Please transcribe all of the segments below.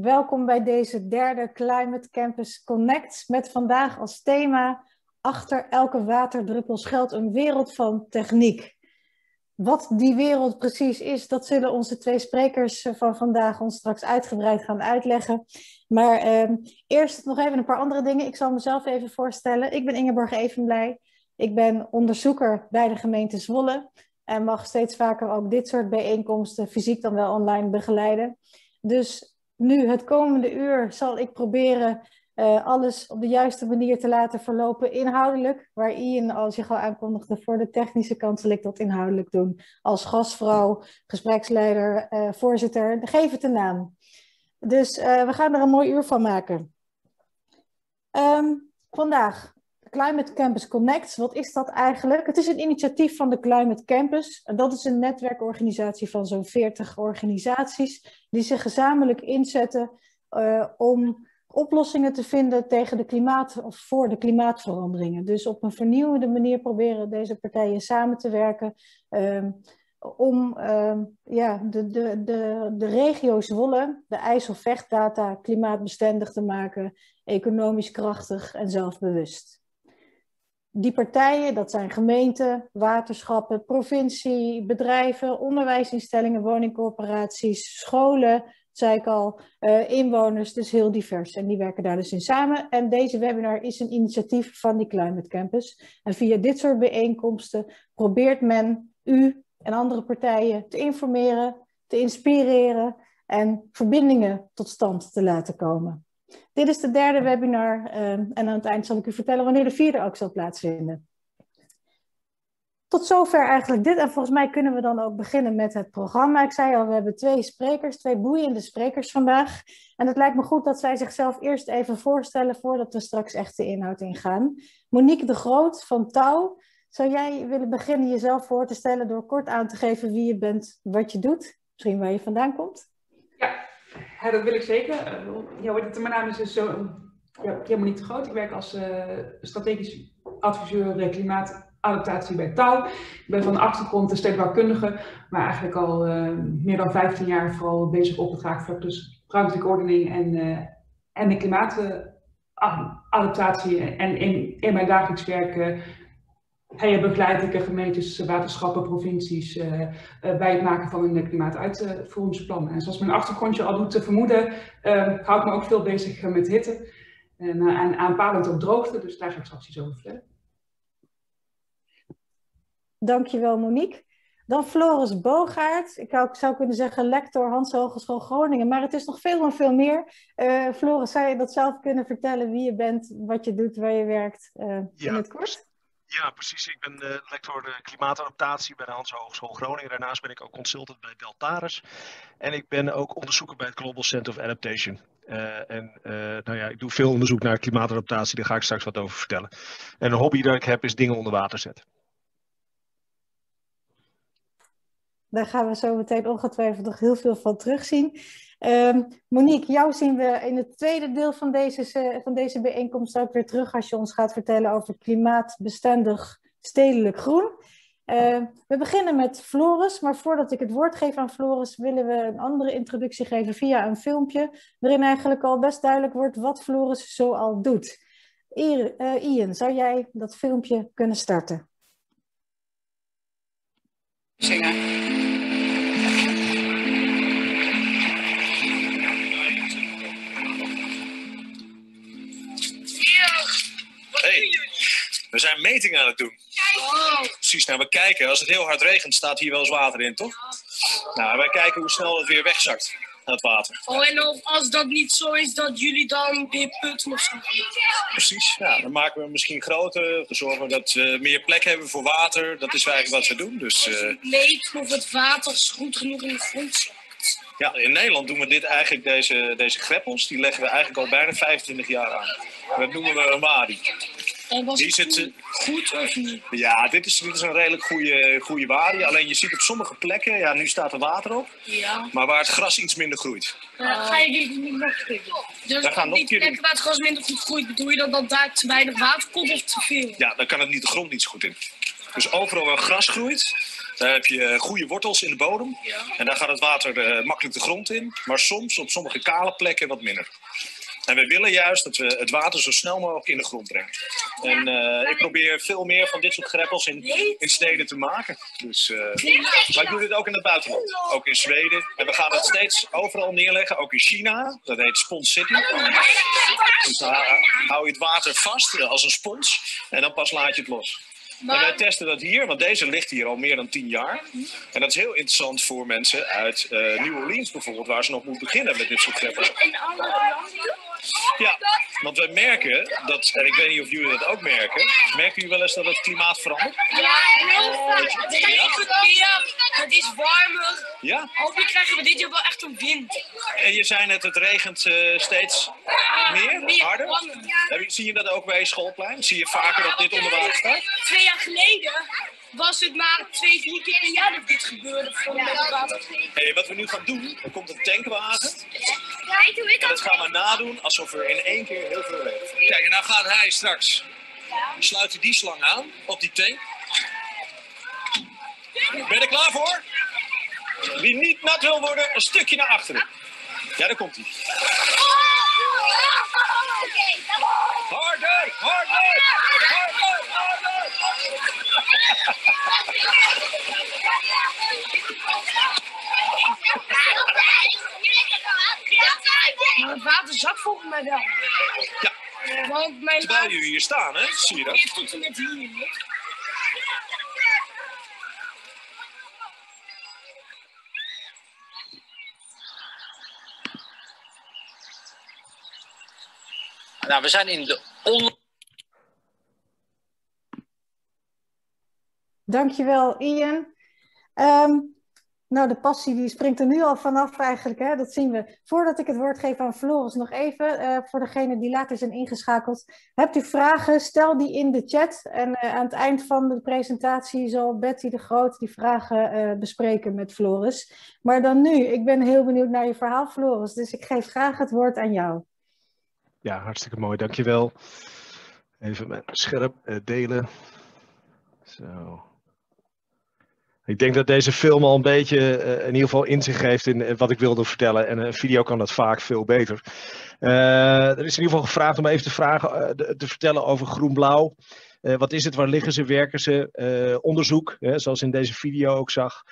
welkom bij deze derde Climate Campus Connect met vandaag als thema Achter elke waterdruppel schuilt een wereld van techniek. Wat die wereld precies is, dat zullen onze twee sprekers van vandaag ons straks uitgebreid gaan uitleggen. Maar eh, eerst nog even een paar andere dingen. Ik zal mezelf even voorstellen. Ik ben Ingeborg Evenblij. Ik ben onderzoeker bij de gemeente Zwolle en mag steeds vaker ook dit soort bijeenkomsten, fysiek dan wel online, begeleiden. Dus nu, het komende uur, zal ik proberen uh, alles op de juiste manier te laten verlopen inhoudelijk. Waar Ian, als je al aankondigde, voor de technische kant zal ik dat inhoudelijk doen. Als gastvrouw, gespreksleider, uh, voorzitter, geef het een naam. Dus uh, we gaan er een mooi uur van maken. Um, vandaag Climate Campus Connect, wat is dat eigenlijk? Het is een initiatief van de Climate Campus. Dat is een netwerkorganisatie van zo'n 40 organisaties die zich gezamenlijk inzetten uh, om oplossingen te vinden tegen de klimaat of voor de klimaatveranderingen. Dus op een vernieuwende manier proberen deze partijen samen te werken uh, om uh, ja, de, de, de, de regio Zwolle, de IJsselvechtdata, klimaatbestendig te maken, economisch krachtig en zelfbewust die partijen, dat zijn gemeenten, waterschappen, provincie, bedrijven, onderwijsinstellingen, woningcorporaties, scholen, zei ik al, uh, inwoners, dus heel divers. En die werken daar dus in samen. En deze webinar is een initiatief van die Climate Campus. En via dit soort bijeenkomsten probeert men u en andere partijen te informeren, te inspireren en verbindingen tot stand te laten komen. Dit is de derde webinar um, en aan het eind zal ik u vertellen wanneer de vierde ook zal plaatsvinden. Tot zover eigenlijk dit. En volgens mij kunnen we dan ook beginnen met het programma. Ik zei al, we hebben twee sprekers, twee boeiende sprekers vandaag. En het lijkt me goed dat zij zichzelf eerst even voorstellen voordat we straks echt de inhoud ingaan. Monique de Groot van Touw. Zou jij willen beginnen jezelf voor te stellen door kort aan te geven wie je bent, wat je doet, misschien waar je vandaan komt? Ja, dat wil ik zeker. Ja, mijn naam is dus zo, ja, helemaal niet te groot. Ik werk als uh, strategisch adviseur klimaatadaptatie bij Touw. Ik ben van achtergrond de stedenbouwkundige, maar eigenlijk al uh, meer dan 15 jaar vooral bezig op het raakvlak dus ruimtelijke ordening en, uh, en de klimaatadaptatie. En in, in mijn dagelijks werk hij begeleidt ik gemeentes, waterschappen, provincies uh, uh, bij het maken van een klimaatuitvoeringsplan. En zoals mijn achtergrondje al doet te vermoeden, uh, hou ik me ook veel bezig met hitte en, en aanpalend op droogte. Dus daar ga ik straks iets over vertellen. Dankjewel Monique. Dan Floris Bogaert. Ik zou kunnen zeggen lector Hans Hogeschool Groningen, maar het is nog veel en veel meer. Floris, zou je dat zelf kunnen vertellen wie je bent, wat je doet, waar je werkt ja. in het kort? Ja, precies. Ik ben uh, lector de klimaatadaptatie bij de Hans Hogeschool Groningen. Daarnaast ben ik ook consultant bij Deltaris. En ik ben ook onderzoeker bij het Global Center of Adaptation. Uh, en uh, nou ja, ik doe veel onderzoek naar klimaatadaptatie. Daar ga ik straks wat over vertellen. En een hobby dat ik heb is dingen onder water zetten. Daar gaan we zo meteen ongetwijfeld nog heel veel van terugzien. Um, Monique, jou zien we in het tweede deel van deze, van deze bijeenkomst ook weer terug als je ons gaat vertellen over klimaatbestendig stedelijk groen. Uh, we beginnen met Floris, maar voordat ik het woord geef aan Floris, willen we een andere introductie geven via een filmpje, waarin eigenlijk al best duidelijk wordt wat Floris zo al doet. Uh, Ian, zou jij dat filmpje kunnen starten? We zijn metingen aan het doen. Oh. Precies, nou we kijken. Als het heel hard regent, staat hier wel eens water in, toch? Nou, wij kijken hoe snel het weer wegzakt, het water. Oh, en of, als dat niet zo is, dat jullie dan weer putten of zo? Precies, ja. Dan maken we misschien groter. We zorgen dat we meer plek hebben voor water. Dat is eigenlijk wat we doen. Dus, uh... of het water goed genoeg in de grond zit. Ja, in Nederland doen we dit eigenlijk, deze, deze greppels, die leggen we eigenlijk al bijna 25 jaar aan. Dat noemen we een wadi. En was het goed, goed of niet? Ja, dit is, dit is een redelijk goede, goede wadi. Alleen je ziet op sommige plekken, ja, nu staat er water op. Ja. Maar waar het gras iets minder groeit. Uh, ga je dit niet nog Dus daar gaan die plekken waar het gras minder goed groeit, bedoel je dat, dat daar te weinig water komt of te veel? Ja, dan kan het niet de grond niet zo goed in. Dus overal waar gras groeit, Daar heb je goede wortels in de bodem. En daar gaat het water makkelijk de grond in. Maar soms op sommige kale plekken wat minder. En we willen juist dat we het water zo snel mogelijk in de grond brengen. En uh, ik probeer veel meer van dit soort greppels in, in steden te maken. Dus, uh, maar ik doe dit ook in het buitenland. Ook in Zweden. En we gaan het steeds overal neerleggen. Ook in China. Dat heet Spons City. Dus dan hou je het water vast als een spons. En dan pas laat je het los. En wij testen dat hier, want deze ligt hier al meer dan tien jaar. En dat is heel interessant voor mensen uit uh, New Orleans bijvoorbeeld, waar ze nog moeten beginnen met dit soort greppels. Ja, want we merken dat, en ik weet niet of jullie dat ook merken, merken jullie wel eens dat het klimaat verandert? Ja, heel vaak. Het regent meer, het is warmer. Ja. Hopelijk krijgen we dit jaar wel echt een wind. En je zei net, het regent uh, steeds meer, meer harder. Ja. Zie je dat ook bij je schoolplein? Zie je vaker dat dit onder water staat? Twee jaar geleden was het maar twee, drie keer per jaar dat dit gebeurde. Voor ja. hey, wat we nu gaan doen, er komt een tankwagen. En dat gaan we nadoen alsof er in één keer heel veel regent. Kijk, en dan gaat hij straks, sluit hij die slang aan op die tank. Ben je er klaar voor? Wie niet nat wil worden, een stukje naar achteren. Ja, daar komt hij. Harder, harder, harder, harder. Maar het water zakt volgens mij wel. Ja. Want mijn Terwijl jullie hier staan, hè? Zie je dat? Tot en met hier. Nou, we zijn in de on... Dankjewel, Ian. Um, nou, de passie die springt er nu al vanaf eigenlijk. Hè? Dat zien we. Voordat ik het woord geef aan Floris, nog even uh, voor degenen die later zijn ingeschakeld. Hebt u vragen, stel die in de chat. En uh, aan het eind van de presentatie zal Betty de Groot die vragen uh, bespreken met Floris. Maar dan nu, ik ben heel benieuwd naar je verhaal, Floris. Dus ik geef graag het woord aan jou. Ja, hartstikke mooi, dankjewel. Even mijn scherm delen. Zo. Ik denk dat deze film al een beetje uh, in ieder geval inzicht geeft in uh, wat ik wilde vertellen. En een video kan dat vaak veel beter. Er is in ieder geval gevraagd om even te, vragen, te vertellen over groen-blauw. wat is het, waar liggen ze, werken ze? onderzoek, zoals in deze video ook zag.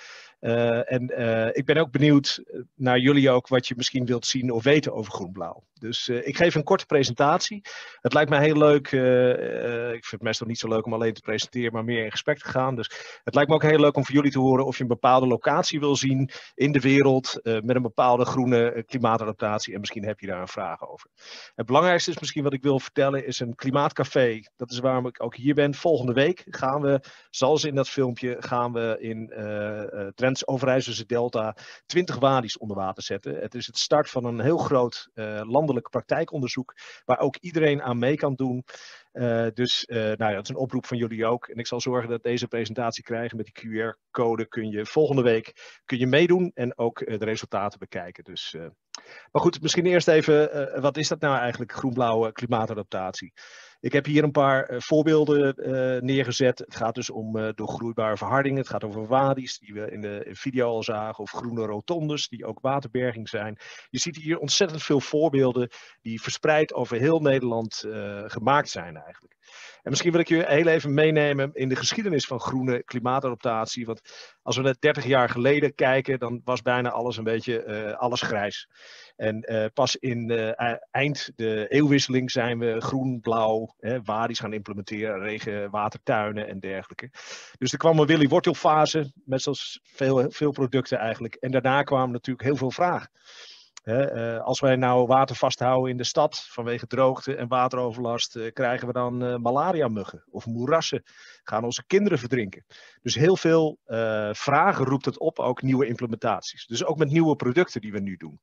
Uh, en uh, ik ben ook benieuwd naar jullie ook wat je misschien wilt zien of weten over groen-blauw. Dus uh, ik geef een korte presentatie. Het lijkt mij heel leuk, ik vind het meestal niet zo leuk om alleen te presenteren, maar meer in gesprek te gaan. Dus het lijkt me ook heel leuk om voor jullie te horen of je een bepaalde locatie wil zien in de wereld met een bepaalde groene klimaatadaptatie. En misschien heb je daar een vraag over. Het belangrijkste is misschien wat ik wil vertellen is een klimaatcafé. Dat is waarom ik ook hier ben. Volgende week gaan we, zoals in dat filmpje, gaan we in Drenthe Overijsselse Delta 20 wadi's onder water zetten. Het is het start van een heel groot uh, landelijk praktijkonderzoek waar ook iedereen aan mee kan doen. Uh, dus uh, nou ja, dat is een oproep van jullie ook. En ik zal zorgen dat deze presentatie krijgen met die QR-code. Kun je volgende week kun je meedoen en ook de resultaten bekijken. Dus, maar goed, misschien eerst even, wat is dat nou eigenlijk, groen-blauwe klimaatadaptatie? Ik heb hier een paar uh, voorbeelden uh, neergezet. Het gaat dus om uh, doorgroeibare verhardingen. Het gaat over wadi's, die we in de video al zagen. Of groene rotondes, die ook waterberging zijn. Je ziet hier ontzettend veel voorbeelden die verspreid over heel Nederland gemaakt zijn eigenlijk. En misschien wil ik je heel even meenemen in de geschiedenis van groene klimaatadaptatie. Want als we net 30 jaar geleden kijken, dan was bijna alles een beetje alles grijs. En pas in uh, eind de eeuwwisseling zijn we groen, blauw, hè, wadi's gaan implementeren, regenwatertuinen en dergelijke. Dus er kwam een Willy Wortelfase, met zoals veel, veel producten eigenlijk. En daarna kwamen natuurlijk heel veel vragen. Uh, als wij nou water vasthouden in de stad vanwege droogte en wateroverlast, uh, krijgen we dan uh, malaria-muggen of moerassen. Gaan onze kinderen verdrinken. Dus heel veel vragen roept het op, ook nieuwe implementaties. Dus ook met nieuwe producten die we nu doen.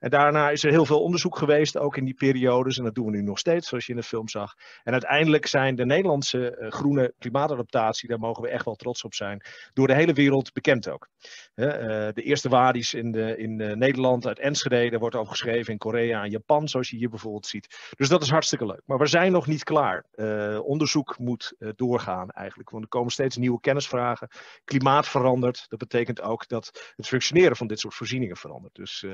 En daarna is er heel veel onderzoek geweest, ook in die periodes. En dat doen we nu nog steeds, zoals je in de film zag. En uiteindelijk zijn de Nederlandse uh, groene klimaatadaptatie, daar mogen we echt wel trots op zijn, door de hele wereld bekend ook. Uh, de eerste wadi's in, de, in Nederland, uit Enschede, wordt over geschreven in Korea en Japan, zoals je hier bijvoorbeeld ziet. Dus dat is hartstikke leuk. Maar we zijn nog niet klaar. onderzoek moet doorgaan eigenlijk, want er komen steeds nieuwe kennisvragen. Klimaat verandert, dat betekent ook dat het functioneren van dit soort voorzieningen verandert. Dus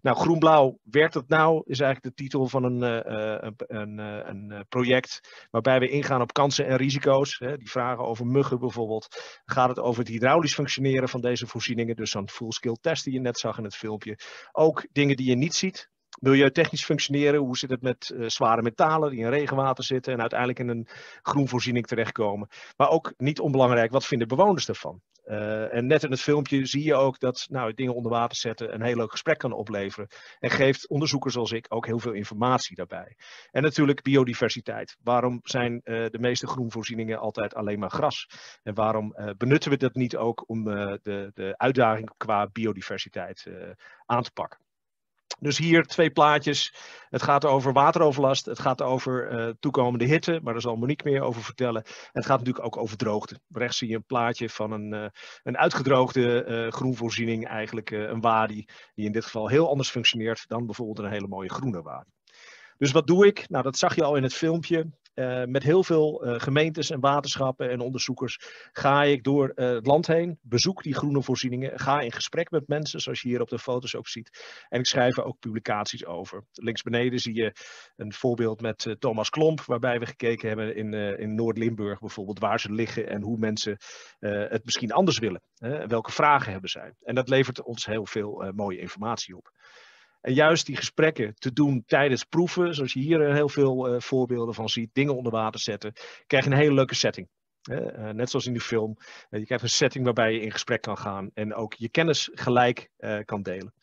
nou, groen-blauw werkt het nou, is eigenlijk de titel van een, uh, een, een, een, project waarbij we ingaan op kansen en risico's. Hè, die vragen over muggen bijvoorbeeld. Gaat het over het hydraulisch functioneren van deze voorzieningen, dus zo'n full-skill test die je net zag in het filmpje. Ook dingen die je niet ziet, milieutechnisch functioneren. Hoe zit het met zware metalen die in regenwater zitten en uiteindelijk in een groenvoorziening terechtkomen. Maar ook niet onbelangrijk, wat vinden bewoners ervan? Uh, en net in het filmpje zie je ook dat nou, dingen onder water zetten een heel leuk gesprek kan opleveren. En geeft onderzoekers als ik ook heel veel informatie daarbij. En natuurlijk biodiversiteit. Waarom zijn uh, de meeste groenvoorzieningen altijd alleen maar gras? En waarom benutten we dat niet ook om de, de uitdaging qua biodiversiteit aan te pakken? Dus hier twee plaatjes. Het gaat over wateroverlast. Het gaat over uh, toekomende hitte, maar daar zal Monique meer over vertellen. En het gaat natuurlijk ook over droogte. Rechts zie je een plaatje van een, uh, een uitgedroogde uh, groenvoorziening, eigenlijk een wadi, die in dit geval heel anders functioneert dan bijvoorbeeld een hele mooie groene wadi. Dus wat doe ik? Nou, dat zag je al in het filmpje. Uh, met heel veel uh, gemeentes en waterschappen en onderzoekers ga ik door uh, het land heen, bezoek die groene voorzieningen, ga in gesprek met mensen, zoals je hier op de foto's ook ziet. En ik schrijf er ook publicaties over. Links beneden zie je een voorbeeld met Thomas Klomp, waarbij we gekeken hebben in, in Noord-Limburg bijvoorbeeld, waar ze liggen en hoe mensen het misschien anders willen. welke vragen hebben zij. En dat levert ons heel veel mooie informatie op. En juist die gesprekken te doen tijdens proeven, zoals je hier heel veel uh, voorbeelden van ziet, dingen onder water zetten, krijg je een hele leuke setting. Uh, net zoals in die film. Je krijgt een setting waarbij je in gesprek kan gaan en ook je kennis gelijk kan delen.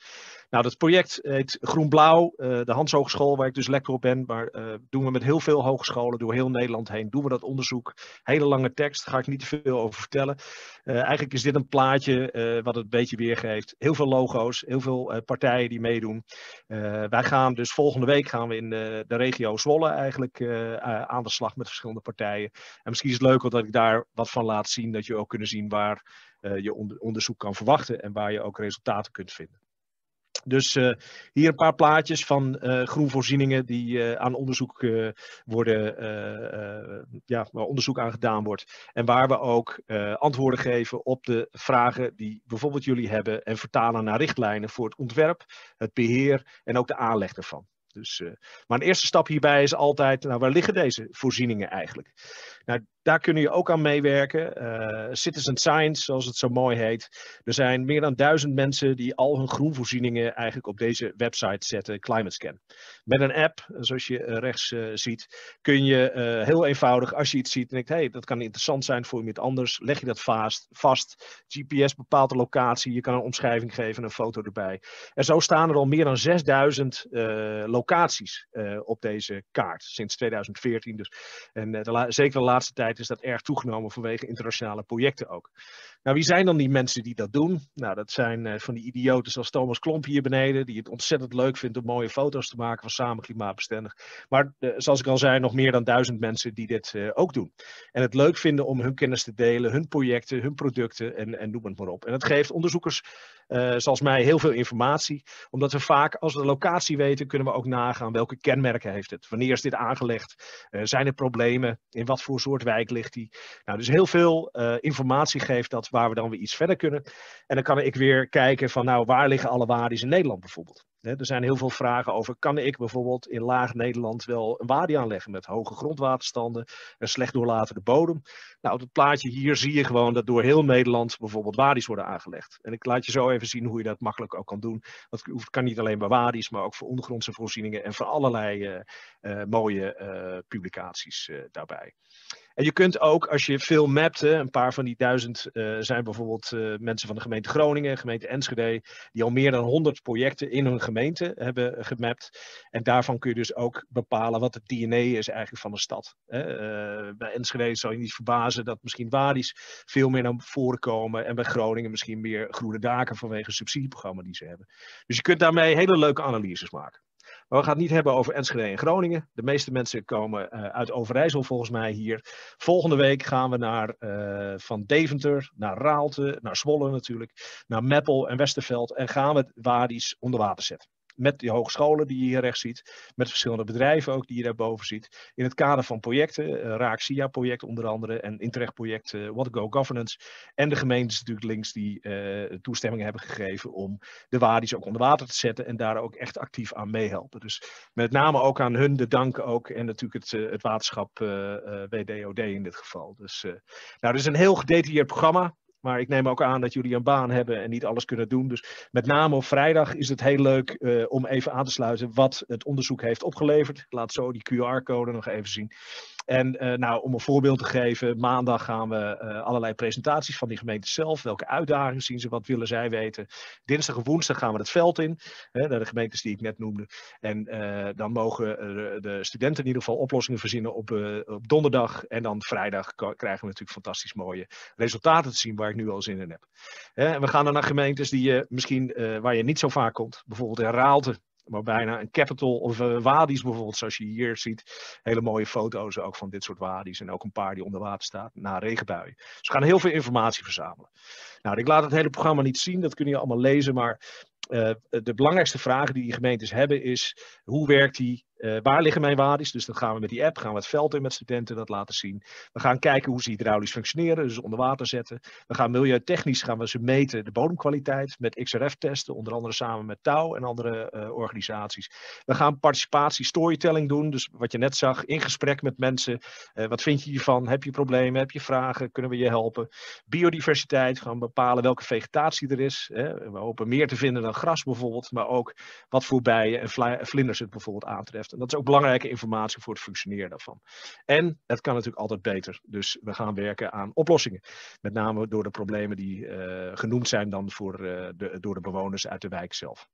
Nou, dat project heet Groen-Blauw, uh, de Hans Hogeschool, waar ik dus lector op ben. Maar uh, doen we met heel veel hogescholen door heel Nederland heen. Doen we dat onderzoek. Hele lange tekst, daar ga ik niet te veel over vertellen. Uh, eigenlijk is dit een plaatje wat het een beetje weergeeft. Heel veel logo's, heel veel partijen die meedoen. wij gaan dus volgende week gaan we in de, regio Zwolle eigenlijk aan de slag met verschillende partijen. En misschien is het leuk dat ik daar wat van laat zien, dat je ook kunnen zien waar je onder, onderzoek kan verwachten en waar je ook resultaten kunt vinden. Dus uh, hier een paar plaatjes van uh, groenvoorzieningen die uh, aan onderzoek worden, ja, waar onderzoek aan gedaan wordt. En waar we ook antwoorden geven op de vragen die bijvoorbeeld jullie hebben en vertalen naar richtlijnen voor het ontwerp, het beheer en ook de aanleg ervan. Dus, maar een eerste stap hierbij is altijd, nou, waar liggen deze voorzieningen eigenlijk? Nou, daar kun je ook aan meewerken. Uh, citizen science, zoals het zo mooi heet. Er zijn meer dan duizend mensen die al hun groenvoorzieningen eigenlijk op deze website zetten, ClimateScan. Met een app, zoals je uh, rechts uh, ziet, kun je heel eenvoudig, als je iets ziet en denkt, hey, dat kan interessant zijn voor iemand anders, leg je dat vast. vast. GPS bepaalt de locatie, je kan een omschrijving geven, een foto erbij. En zo staan er al meer dan 6000 locaties op deze kaart, sinds 2014 dus. En de zeker de laatste tijd is dat erg toegenomen vanwege internationale projecten ook. Nou, wie zijn dan die mensen die dat doen? Nou, dat zijn uh, van die idioten zoals Thomas Klomp hier beneden, die het ontzettend leuk vindt om mooie foto's te maken van samen klimaatbestendig. Maar uh, zoals ik al zei, nog meer dan duizend mensen die dit uh, ook doen. En het leuk vinden om hun kennis te delen, hun projecten, hun producten en, en noem het maar op. En dat geeft onderzoekers zoals mij heel veel informatie, omdat we vaak, als we de locatie weten, kunnen we ook nagaan welke kenmerken heeft het. Wanneer is dit aangelegd? zijn er problemen? In wat voor soort wijk ligt die? Nou, dus heel veel informatie geeft dat waar we dan weer iets verder kunnen. En dan kan ik weer kijken van nou, waar liggen alle wadi's in Nederland bijvoorbeeld. Er zijn heel veel vragen over, kan ik bijvoorbeeld in laag Nederland wel een wadi aanleggen met hoge grondwaterstanden, een slecht doorlatende bodem? Nou, op het plaatje hier zie je gewoon dat door heel Nederland bijvoorbeeld wadi's worden aangelegd. En ik laat je zo even zien hoe je dat makkelijk ook kan doen. Dat kan niet alleen bij wadi's, maar ook voor ondergrondse voorzieningen en voor allerlei uh, uh, mooie uh, publicaties daarbij. En je kunt ook, als je veel mapt, een paar van die duizend zijn bijvoorbeeld mensen van de gemeente Groningen, gemeente Enschede, die al meer dan 100 projecten in hun gemeente hebben gemapt. En daarvan kun je dus ook bepalen wat het DNA is eigenlijk van de stad. bij Enschede zal je niet verbazen dat misschien wadis veel meer naar voren komen. En bij Groningen misschien meer groene daken vanwege het subsidieprogramma die ze hebben. Dus je kunt daarmee hele leuke analyses maken. Maar we gaan het niet hebben over Enschede en Groningen. De meeste mensen komen uh, uit Overijssel volgens mij hier. Volgende week gaan we naar, uh, van Deventer naar Raalte, naar Zwolle natuurlijk, naar Meppel en Westerveld. En gaan we Wadis onder water zetten met die hogescholen die je hier rechts ziet, met verschillende bedrijven ook die je daarboven ziet, in het kader van projecten, uh, Raak SIA-project onder andere en Interreg-project uh, What Go Governance en de gemeentes natuurlijk links die uh, toestemming hebben gegeven om de wadis ook onder water te zetten en daar ook echt actief aan meehelpen. Dus met name ook aan hun de dank ook en natuurlijk het, het waterschap WDOD in dit geval. Dus nou, is een heel gedetailleerd programma. Maar ik neem ook aan dat jullie een baan hebben en niet alles kunnen doen. Dus met name op vrijdag is het heel leuk uh, om even aan te sluiten wat het onderzoek heeft opgeleverd. Ik laat zo die QR-code nog even zien. En uh, nou, om een voorbeeld te geven, maandag gaan we uh, allerlei presentaties van die gemeente zelf. Welke uitdagingen zien ze, wat willen zij weten. Dinsdag en woensdag gaan we het veld in, hè, naar de gemeentes die ik net noemde. En uh, dan mogen de studenten in ieder geval oplossingen verzinnen op, op donderdag. En dan vrijdag krijgen we natuurlijk fantastisch mooie resultaten te zien waar ik nu al zin in heb. En we gaan dan naar gemeentes die je misschien, waar je niet zo vaak komt. Bijvoorbeeld in Raalte maar bijna een capital of uh, wadis bijvoorbeeld, zoals je hier ziet. Hele mooie foto's ook van dit soort wadis en ook een paar die onder water staan na regenbuien. Dus we gaan heel veel informatie verzamelen. Nou, ik laat het hele programma niet zien, dat kun je allemaal lezen, maar uh, de belangrijkste vragen die die gemeentes hebben is, hoe werkt die uh, waar liggen mijn wadis? Dus dan gaan we met die app, gaan we het veld in met studenten dat laten zien. We gaan kijken hoe ze hydraulisch functioneren, dus onder water zetten. We gaan milieutechnisch gaan we ze meten de bodemkwaliteit met XRF-testen, onder andere samen met Touw en andere uh, organisaties. We gaan participatie storytelling doen, dus wat je net zag, in gesprek met mensen. Uh, wat vind je hiervan? Heb je problemen? Heb je vragen? Kunnen we je helpen? Biodiversiteit, gaan bepalen welke vegetatie er is. Hè? We hopen meer te vinden dan gras bijvoorbeeld, maar ook wat voor bijen en vlinders het bijvoorbeeld aantreft. En dat is ook belangrijke informatie voor het functioneren daarvan. En het kan natuurlijk altijd beter. Dus we gaan werken aan oplossingen. Met name door de problemen die uh, genoemd zijn dan voor, uh, de, door de bewoners uit de wijk zelf.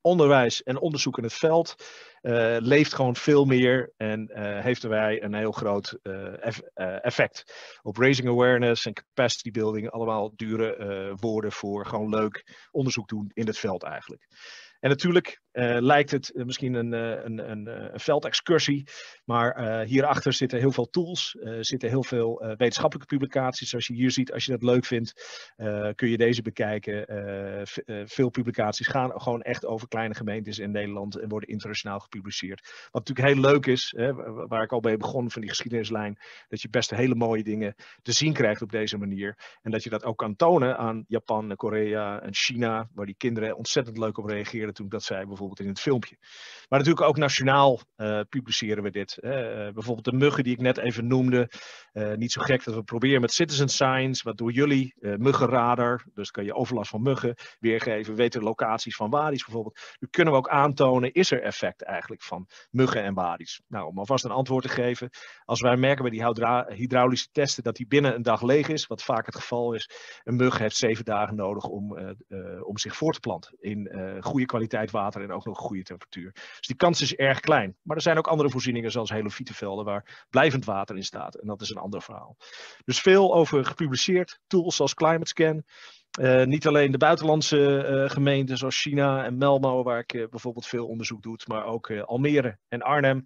Onderwijs en onderzoek in het veld uh, leeft gewoon veel meer en heeft wij een heel groot eff effect op raising awareness en capacity building. Allemaal dure woorden voor gewoon leuk onderzoek doen in het veld eigenlijk. En natuurlijk lijkt het uh, misschien een, uh, een, een, een veldexcursie, maar hierachter zitten heel veel tools, zitten heel veel wetenschappelijke publicaties. Zoals je hier ziet, als je dat leuk vindt, kun je deze bekijken. veel publicaties gaan gewoon echt over kleine gemeentes in Nederland en worden internationaal gepubliceerd. Wat natuurlijk heel leuk is, hè, waar ik al bij begon van die geschiedenislijn, dat je best hele mooie dingen te zien krijgt op deze manier. En dat je dat ook kan tonen aan Japan, Korea en China, waar die kinderen ontzettend leuk op reageren toen dat zij bijvoorbeeld in het filmpje. Maar natuurlijk ook nationaal uh, publiceren we dit. Uh, bijvoorbeeld de muggen die ik net even noemde. Uh, niet zo gek dat we proberen met citizen science, wat doen jullie? muggenradar, dus kan je overlast van muggen weergeven. Weten locaties van wadis bijvoorbeeld. Nu kunnen we ook aantonen, is er effect eigenlijk van muggen en wadis? Nou, om alvast een antwoord te geven. Als wij merken bij die hydraulische testen dat die binnen een dag leeg is, wat vaak het geval is. Een mug heeft zeven dagen nodig om, om zich voor te planten in goede kwaliteit water en nog goede temperatuur. Dus die kans is erg klein. Maar er zijn ook andere voorzieningen zoals helofietenvelden waar blijvend water in staat. En dat is een ander verhaal. Dus veel over gepubliceerd. Tools zoals ClimateScan. Uh, niet alleen de buitenlandse uh, gemeenten zoals China en Melmo, waar ik uh, bijvoorbeeld veel onderzoek doe, maar ook Almere en Arnhem.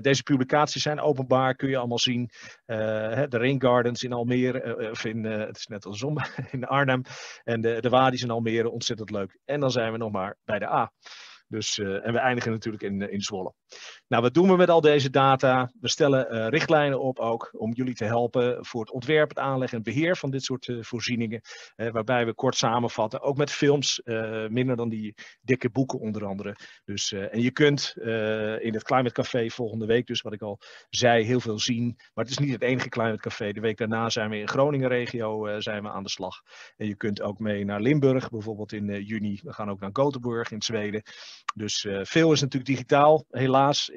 deze publicaties zijn openbaar, kun je allemaal zien. De Rain Gardens in Almere, of in, het is net andersom, in Arnhem. En de, de Wadis in Almere, ontzettend leuk. En dan zijn we nog maar bij de A. Dus, uh, en we eindigen natuurlijk in, in Zwolle. Nou, wat doen we met al deze data? We stellen uh, richtlijnen op ook om jullie te helpen voor het ontwerp, het aanleggen en beheer van dit soort voorzieningen. waarbij we kort samenvatten, ook met films, minder dan die dikke boeken onder andere. Dus, en je kunt in het Climate Café volgende week, dus wat ik al zei, heel veel zien. Maar het is niet het enige Climate Café. De week daarna zijn we in Groningen regio zijn we aan de slag. En je kunt ook mee naar Limburg, bijvoorbeeld in juni. We gaan ook naar Gothenburg in Zweden. Dus uh, veel is natuurlijk digitaal, helaas. Uh,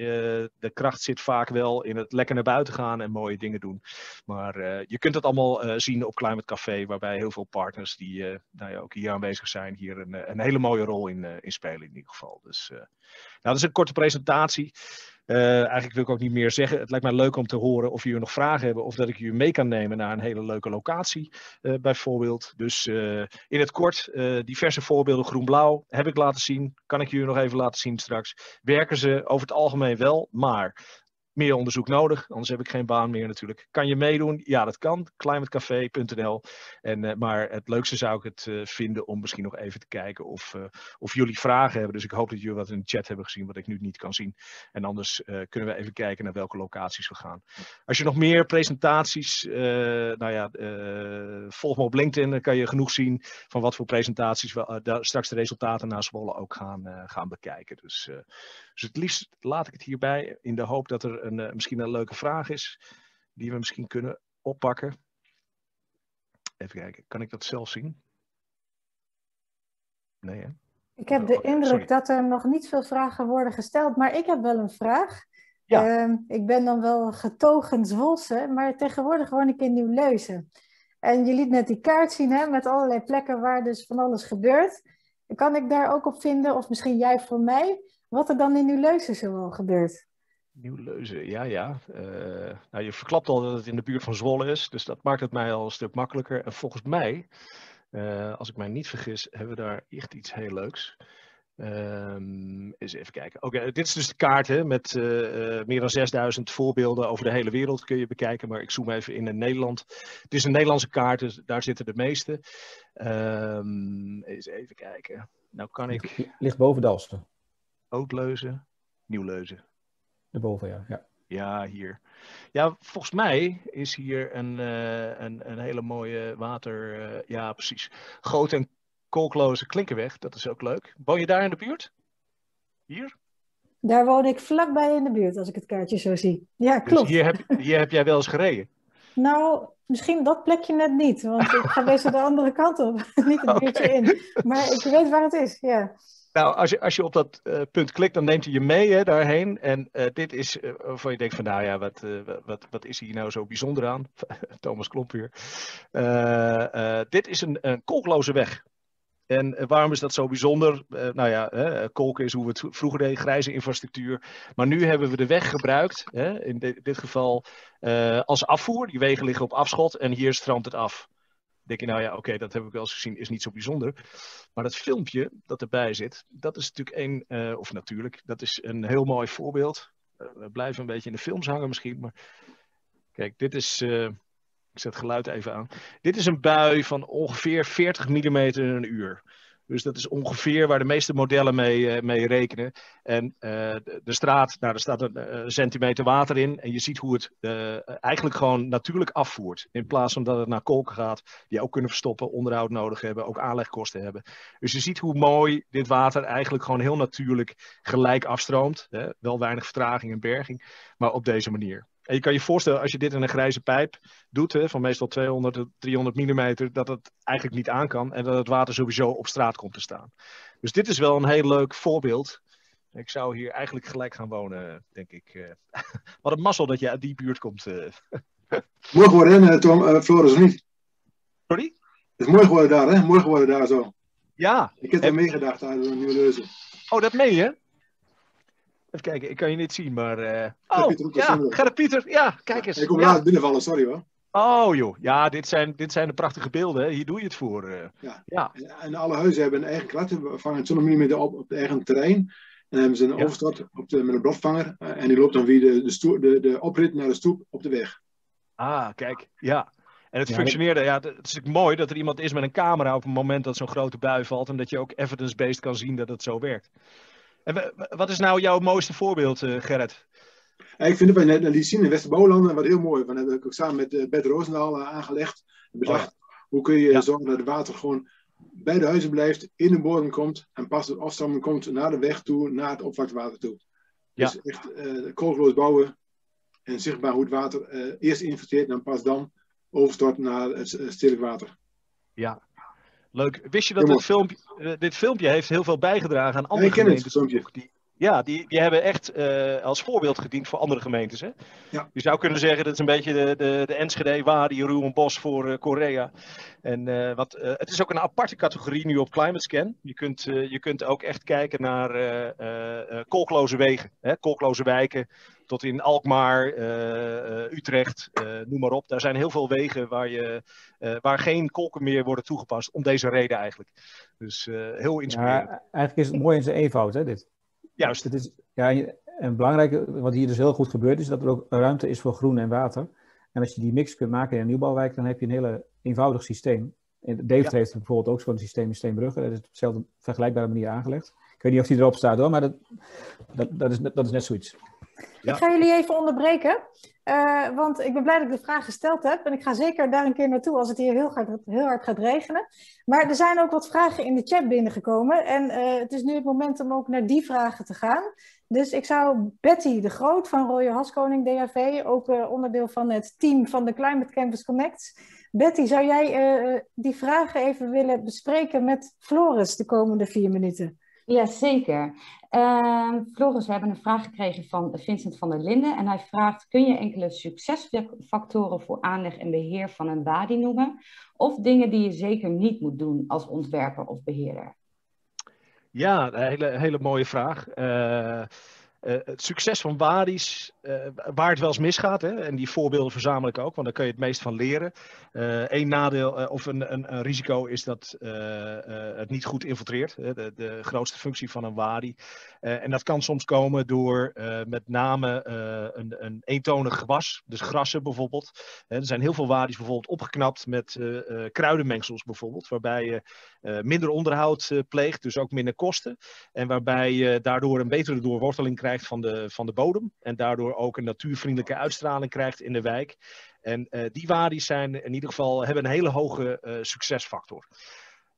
de kracht zit vaak wel in het lekker naar buiten gaan en mooie dingen doen. Maar uh, je kunt het allemaal zien op Climate Café, waarbij heel veel partners die nou ja, ook hier aanwezig zijn, hier een, een hele mooie rol in, in spelen in ieder geval. Dus dat is een korte presentatie. Uh, eigenlijk wil ik ook niet meer zeggen. Het lijkt mij leuk om te horen of jullie nog vragen hebben of dat ik jullie mee kan nemen naar een hele leuke locatie uh, bijvoorbeeld. Dus uh, in het kort, diverse voorbeelden groen-blauw heb ik laten zien. Kan ik jullie nog even laten zien straks. Werken ze over het algemeen wel, maar meer onderzoek nodig, anders heb ik geen baan meer natuurlijk. Kan je meedoen? Ja, dat kan. climatecafé.nl. En, uh, maar het leukste zou ik het uh, vinden om misschien nog even te kijken of, uh, of jullie vragen hebben. Dus ik hoop dat jullie wat in de chat hebben gezien wat ik nu niet kan zien. En anders kunnen we even kijken naar welke locaties we gaan. Als je nog meer presentaties, nou ja, volg me op LinkedIn, dan kan je genoeg zien van wat voor presentaties we daar straks de resultaten naar Zwolle ook gaan, gaan bekijken. Dus, dus het liefst laat ik het hierbij in de hoop dat er een, uh, misschien een leuke vraag is die we misschien kunnen oppakken. Even kijken, kan ik dat zelf zien? Nee, hè? Ik heb de oh, indruk sorry. dat er nog niet veel vragen worden gesteld, maar ik heb wel een vraag. Ja. Uh, ik ben dan wel getogen Zwolse, maar tegenwoordig woon ik in Nieuw-Leuzen. En je liet net die kaart zien hè, met allerlei plekken waar dus van alles gebeurt. Kan ik daar ook op vinden, of misschien jij voor mij, wat er dan in Nieuw-Leuzen zoal gebeurt? Nieuw-Leuzen, ja, ja. Uh, nou, je verklapt al dat het in de buurt van Zwolle is, dus dat maakt het mij al een stuk makkelijker. En volgens mij, uh, als ik mij niet vergis, hebben we daar echt iets heel leuks. Um, eens even kijken. Oké, okay, dit is dus de kaart hè, met uh, meer dan 6000 voorbeelden over de hele wereld kun je bekijken. Maar ik zoom even in in Nederland. Het is een Nederlandse kaart, dus daar zitten de meeste. Um, eens even kijken. Nou kan ik... Ligt boven Dalsten. Oudleuzen, Nieuwleuzen. Daarboven, ja. ja. Ja, hier. Ja, volgens mij is hier een, uh, een, een hele mooie water... Uh, ja, precies. Groot en kolkloze klinkerweg. Dat is ook leuk. Woon je daar in de buurt? Hier? Daar woon ik vlakbij in de buurt, als ik het kaartje zo zie. Ja, klopt. Dus hier, heb, hier heb jij wel eens gereden? Nou, misschien dat plekje net niet. Want ik ga best de andere kant op. niet het buurtje okay. in. Maar ik weet waar het is, ja. Nou, als je, als je op dat uh, punt klikt, dan neemt hij je mee hè, daarheen. En uh, dit is uh, waarvan je denkt van, nou ja, wat, wat, wat is hier nou zo bijzonder aan? Thomas Klomp weer. dit is een, een kolkloze weg. En waarom is dat zo bijzonder? nou ja, kolken is hoe we het vroeger deden, grijze infrastructuur. Maar nu hebben we de weg gebruikt, in dit geval als afvoer. Die wegen liggen op afschot en hier stroomt het af denk je, nou ja, oké, dat heb ik wel eens gezien, is niet zo bijzonder. Maar dat filmpje dat erbij zit, dat is natuurlijk een, uh, of natuurlijk, dat is een heel mooi voorbeeld. Uh, we blijven een beetje in de films hangen misschien, maar kijk, dit is, uh, ik zet het geluid even aan. Dit is een bui van ongeveer 40 mm in een uur. Dus dat is ongeveer waar de meeste modellen mee, uh, mee rekenen. En uh, de, de, straat, nou, er staat een uh, centimeter water in. En je ziet hoe het eigenlijk gewoon natuurlijk afvoert. In plaats van dat het naar kolken gaat, die ook kunnen verstoppen, onderhoud nodig hebben, ook aanlegkosten hebben. Dus je ziet hoe mooi dit water eigenlijk gewoon heel natuurlijk gelijk afstroomt. Hè? Wel weinig vertraging en berging, maar op deze manier. En je kan je voorstellen, als je dit in een grijze pijp doet, hè, van meestal 200, 300 mm, dat het eigenlijk niet aan kan en dat het water sowieso op straat komt te staan. Dus dit is wel een heel leuk voorbeeld. Ik zou hier eigenlijk gelijk gaan wonen, denk ik. Wat een mazzel dat je uit die buurt komt. mooi geworden, hè, Tom, uh, Floris, niet? Sorry? Het is mooi geworden daar, hè? Mooi geworden daar zo. Ja. Ik heb er meegedacht aan de nieuwe leuzen. Oh, dat meen je? Even kijken, ik kan je niet zien, maar... Uh... Oh, Pieter, ja, Gerrit Pieter, ja, kijk eens. Ik kom ja. laat binnenvallen, sorry hoor. Oh joh, ja, dit zijn, dit zijn de prachtige beelden, hè. hier doe je het voor. Uh. Ja. ja. En, alle huizen hebben een eigen krat, vangen zonnemillimeter op op het eigen terrein. En dan hebben ze een ja. overstort op de, met een bladvanger. Uh, en die loopt dan via de, de, stoer, de, de oprit naar de stoep op de weg. Ah, kijk, ja. En het ja, functioneerde, ja, het is natuurlijk mooi dat er iemand is met een camera op het moment dat zo'n grote bui valt. En dat je ook evidence-based kan zien dat het zo werkt. En wat is nou jouw mooiste voorbeeld, uh, Gerrit? Ik vind het bij net zien in Westerbolanden wat heel mooi. Dat heb ik ook samen met uh, Bert Roosendaal uh, aangelegd. Bedacht, oh, ja. hoe kun je ja. zorgen dat het water gewoon bij de huizen blijft, in de bodem komt en pas het afstromen komt naar de weg toe, naar het oppervlaktewater toe. Ja. Dus echt uh, bouwen en zichtbaar hoe het water eerst infiltreert en pas dan overstort naar het stille water. Ja, Leuk. Wist je dat dit filmpje, dit filmpje heeft heel veel bijgedragen aan andere gemeentes? Die, ja, die, die hebben echt uh, als voorbeeld gediend voor andere gemeentes. Hè? Ja. Je zou kunnen zeggen dat is een beetje de, de, de Enschede, Wadi, Ruwenbos voor uh, Korea. En uh, wat, het is ook een aparte categorie nu op Climate Scan. Je kunt, je kunt ook echt kijken naar kolkloze wegen, hè? kolkloze wijken. Tot in Alkmaar, Utrecht, noem maar op. Daar zijn heel veel wegen waar, je, waar geen kolken meer worden toegepast. Om deze reden eigenlijk. Dus heel inspirerend. Ja, eigenlijk is het mooi in zijn eenvoud, hè, dit. Juist. Het is, ja, en belangrijk, wat hier dus heel goed gebeurt, is dat er ook ruimte is voor groen en water. En als je die mix kunt maken in een nieuwbouwwijk, dan heb je een hele eenvoudig systeem. Deventer heeft bijvoorbeeld ook zo'n systeem in Steenbrugge. Dat is op dezelfde vergelijkbare manier aangelegd. Ik weet niet of die erop staat hoor, maar dat, dat, dat, is, dat is net zoiets. Ik ga jullie even onderbreken, uh, want ik ben blij dat ik de vraag gesteld heb. En ik ga zeker daar een keer naartoe als het hier heel hard, heel hard gaat regenen. Maar er zijn ook wat vragen in de chat binnengekomen. En uh, het is nu het moment om ook naar die vragen te gaan. Dus ik zou Betty de Groot van Royal Haskoning DHV, ook uh, onderdeel van het team van de Climate Campus Connect. Betty, zou jij die vragen even willen bespreken met Floris de komende vier minuten? Ja, zeker. Uh, Floris, we hebben een vraag gekregen van Vincent van der Linden. En hij vraagt, kun je enkele succesfactoren voor aanleg en beheer van een WADI noemen? Of dingen die je zeker niet moet doen als ontwerper of beheerder? Ja, een hele, hele mooie vraag. Uh, uh, het succes van Wadis, uh, waar het wel eens misgaat, hè, en die voorbeelden verzamel ik ook, want daar kun je het meest van leren. Eén uh, nadeel of een, een, een, risico is dat het niet goed infiltreert, hè, de, de, grootste functie van een Wadi. en dat kan soms komen door met name een, een, eentonig gewas, dus grassen bijvoorbeeld. er zijn heel veel Wadis bijvoorbeeld opgeknapt met kruidenmengsels bijvoorbeeld, waarbij je minder onderhoud pleegt, dus ook minder kosten. En waarbij je daardoor een betere doorworteling krijgt van de, van de bodem. En daardoor ook een natuurvriendelijke uitstraling krijgt in de wijk. En uh, die wadis zijn in ieder geval, hebben een hele hoge uh, succesfactor.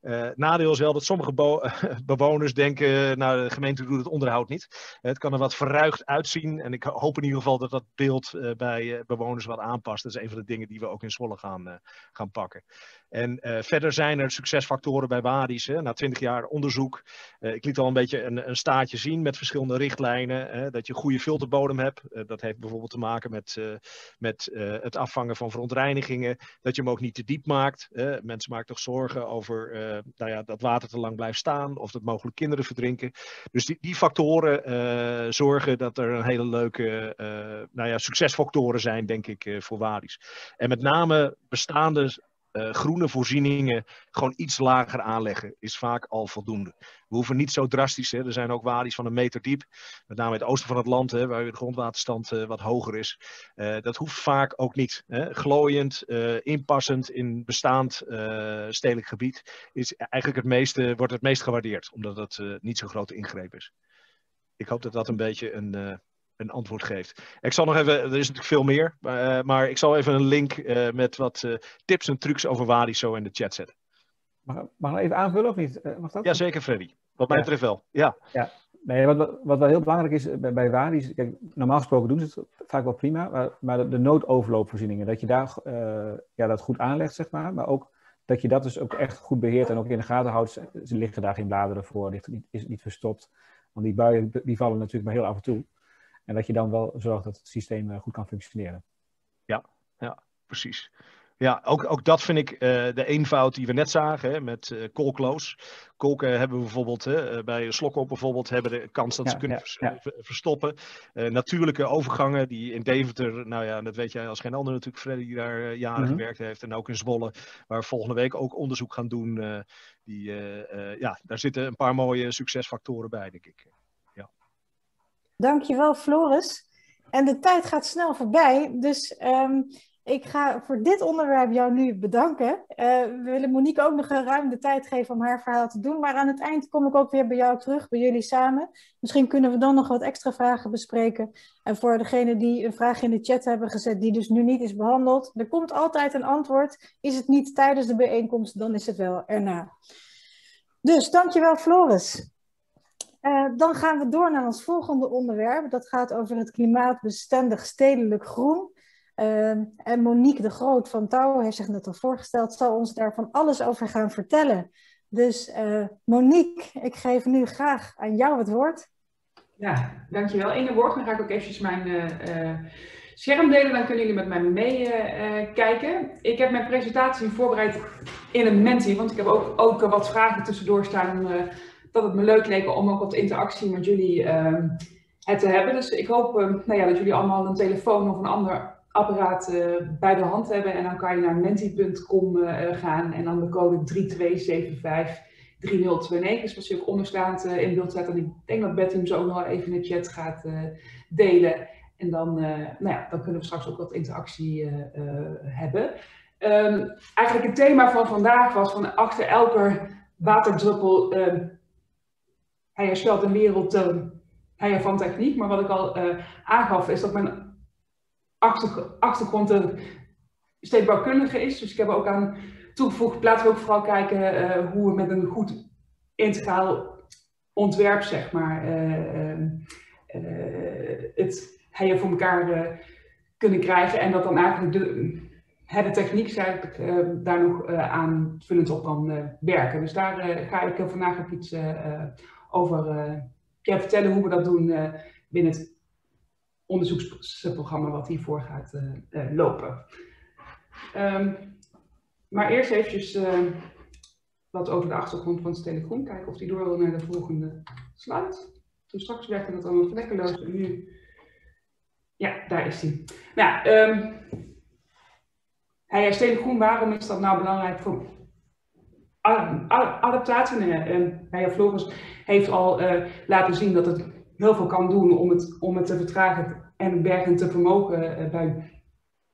Uh, nadeel is wel dat sommige bewoners denken, nou de gemeente doet het onderhoud niet. het kan er wat verruigd uitzien en ik hoop in ieder geval dat dat beeld bij bewoners wat aanpast. Dat is een van de dingen die we ook in Zwolle gaan, gaan pakken. En uh, verder zijn er succesfactoren bij Wadis. Hè, na twintig jaar onderzoek. Uh, ik liet al een beetje een, een, staartje zien met verschillende richtlijnen. Hè, dat je goede filterbodem hebt. Uh, dat heeft bijvoorbeeld te maken met, met het afvangen van verontreinigingen. Dat je hem ook niet te diep maakt. mensen maken toch zorgen over nou ja, dat water te lang blijft staan. Of dat mogelijk kinderen verdrinken. Dus die, die factoren zorgen dat er een hele leuke nou ja, succesfactoren zijn, denk ik, voor Wadis. En met name bestaande uh, groene voorzieningen gewoon iets lager aanleggen, is vaak al voldoende. We hoeven niet zo drastisch, hè. er zijn ook wadi's van een meter diep, met name in het oosten van het land, hè, waar de grondwaterstand uh, wat hoger is. Uh, dat hoeft vaak ook niet. Hè. Glooiend, inpassend in bestaand stedelijk gebied is eigenlijk het meeste, wordt het meest gewaardeerd, omdat het niet zo'n grote ingreep is. Ik hoop dat dat een beetje een een antwoord geeft. Ik zal nog even, er is natuurlijk veel meer, uh, maar ik zal even een link uh, met wat uh, tips en trucs over Wadi zo in de chat zetten. Mag, mag ik even aanvullen of niet? mag dat? Ja, zeker Freddy. Wat mij betreft wel. Ja. ja. Nee, wat, wat, wat wel heel belangrijk is bij, bij Wadi's, kijk, normaal gesproken doen ze het vaak wel prima, maar, maar de, de noodoverloopvoorzieningen, dat je daar ja, dat goed aanlegt, zeg maar, maar ook dat je dat dus ook echt goed beheert en ook in de gaten houdt. Ze liggen daar geen bladeren voor, ligt, is het niet verstopt. Want die buien die vallen natuurlijk maar heel af en toe. En dat je dan wel zorgt dat het systeem eh, goed kan functioneren. Ja, ja precies. Ja, ook, ook dat vind ik uh, de eenvoud die we net zagen hè, met uh, kolkloos. Kolken hebben we bijvoorbeeld uh, bij slokken bijvoorbeeld hebben de kans dat ja, ze kunnen ja, vers, ja. verstoppen. natuurlijke overgangen die in Deventer, nou ja, dat weet jij als geen ander natuurlijk, Freddy die daar jaren mm -hmm. gewerkt heeft. En ook in Zwolle, waar we volgende week ook onderzoek gaan doen. die, ja, daar zitten een paar mooie succesfactoren bij, denk ik. Dankjewel, Floris. En de tijd gaat snel voorbij, dus um, ik ga voor dit onderwerp jou nu bedanken. Uh, we willen Monique ook nog ruim de tijd geven om haar verhaal te doen, maar aan het eind kom ik ook weer bij jou terug, bij jullie samen. Misschien kunnen we dan nog wat extra vragen bespreken. En voor degene die een vraag in de chat hebben gezet, die dus nu niet is behandeld, er komt altijd een antwoord. Is het niet tijdens de bijeenkomst, dan is het wel erna. Dus dankjewel, Floris. Uh, dan gaan we door naar ons volgende onderwerp. Dat gaat over het klimaatbestendig stedelijk groen. Ehm, en Monique de Groot van Touw heeft zich net al voorgesteld, zal ons daar van alles over gaan vertellen. Dus Monique, ik geef nu graag aan jou het woord. Ja, dankjewel Ingeborg. Dan ga ik ook eventjes mijn scherm delen, dan kunnen jullie met mij meekijken. ik heb mijn presentatie voorbereid in een Menti, want ik heb ook, ook wat vragen tussendoor staan dat het me leuk leek om ook wat interactie met jullie het te hebben. Dus ik hoop uh, nou ja, dat jullie allemaal een telefoon of een ander apparaat uh, bij de hand hebben. En dan kan je naar menti.com eh, gaan en dan de code 3275 3029 is wat ook onderstaand in beeld zetten. En ik denk dat Betty hem zo nog even in de chat gaat delen. En dan, nou ja, dan kunnen we straks ook wat interactie hebben. Um, eigenlijk het thema van vandaag was van achter elke waterdruppel hij herstelt een wereld uh, van techniek. Maar wat ik al uh, aangaf is dat mijn achter, achtergrond een stedenbouwkundige is. Dus ik heb ook aan toegevoegd, laten we ook vooral kijken uh, hoe we met een goed integraal ontwerp, zeg maar, het hij voor elkaar kunnen krijgen. En dat dan eigenlijk de, de techniek daar nog aanvullend op kan werken. Dus daar ga ik vandaag ook iets over uh, vertellen hoe we dat doen uh, binnen het onderzoeksprogramma wat hiervoor gaat uh, lopen. Um, maar eerst eventjes wat over de achtergrond van het telefoon. Kijken of die door wil naar de volgende slide. Toen straks werkte dat allemaal vlekkeloos nu... Ja, daar is hij. Nou, um, is groen. Waarom is dat nou belangrijk voor adaptatie. En Maya Flores heeft al uh, laten zien dat het heel veel kan doen om het, om het te vertragen en bergen te vermogen uh, bij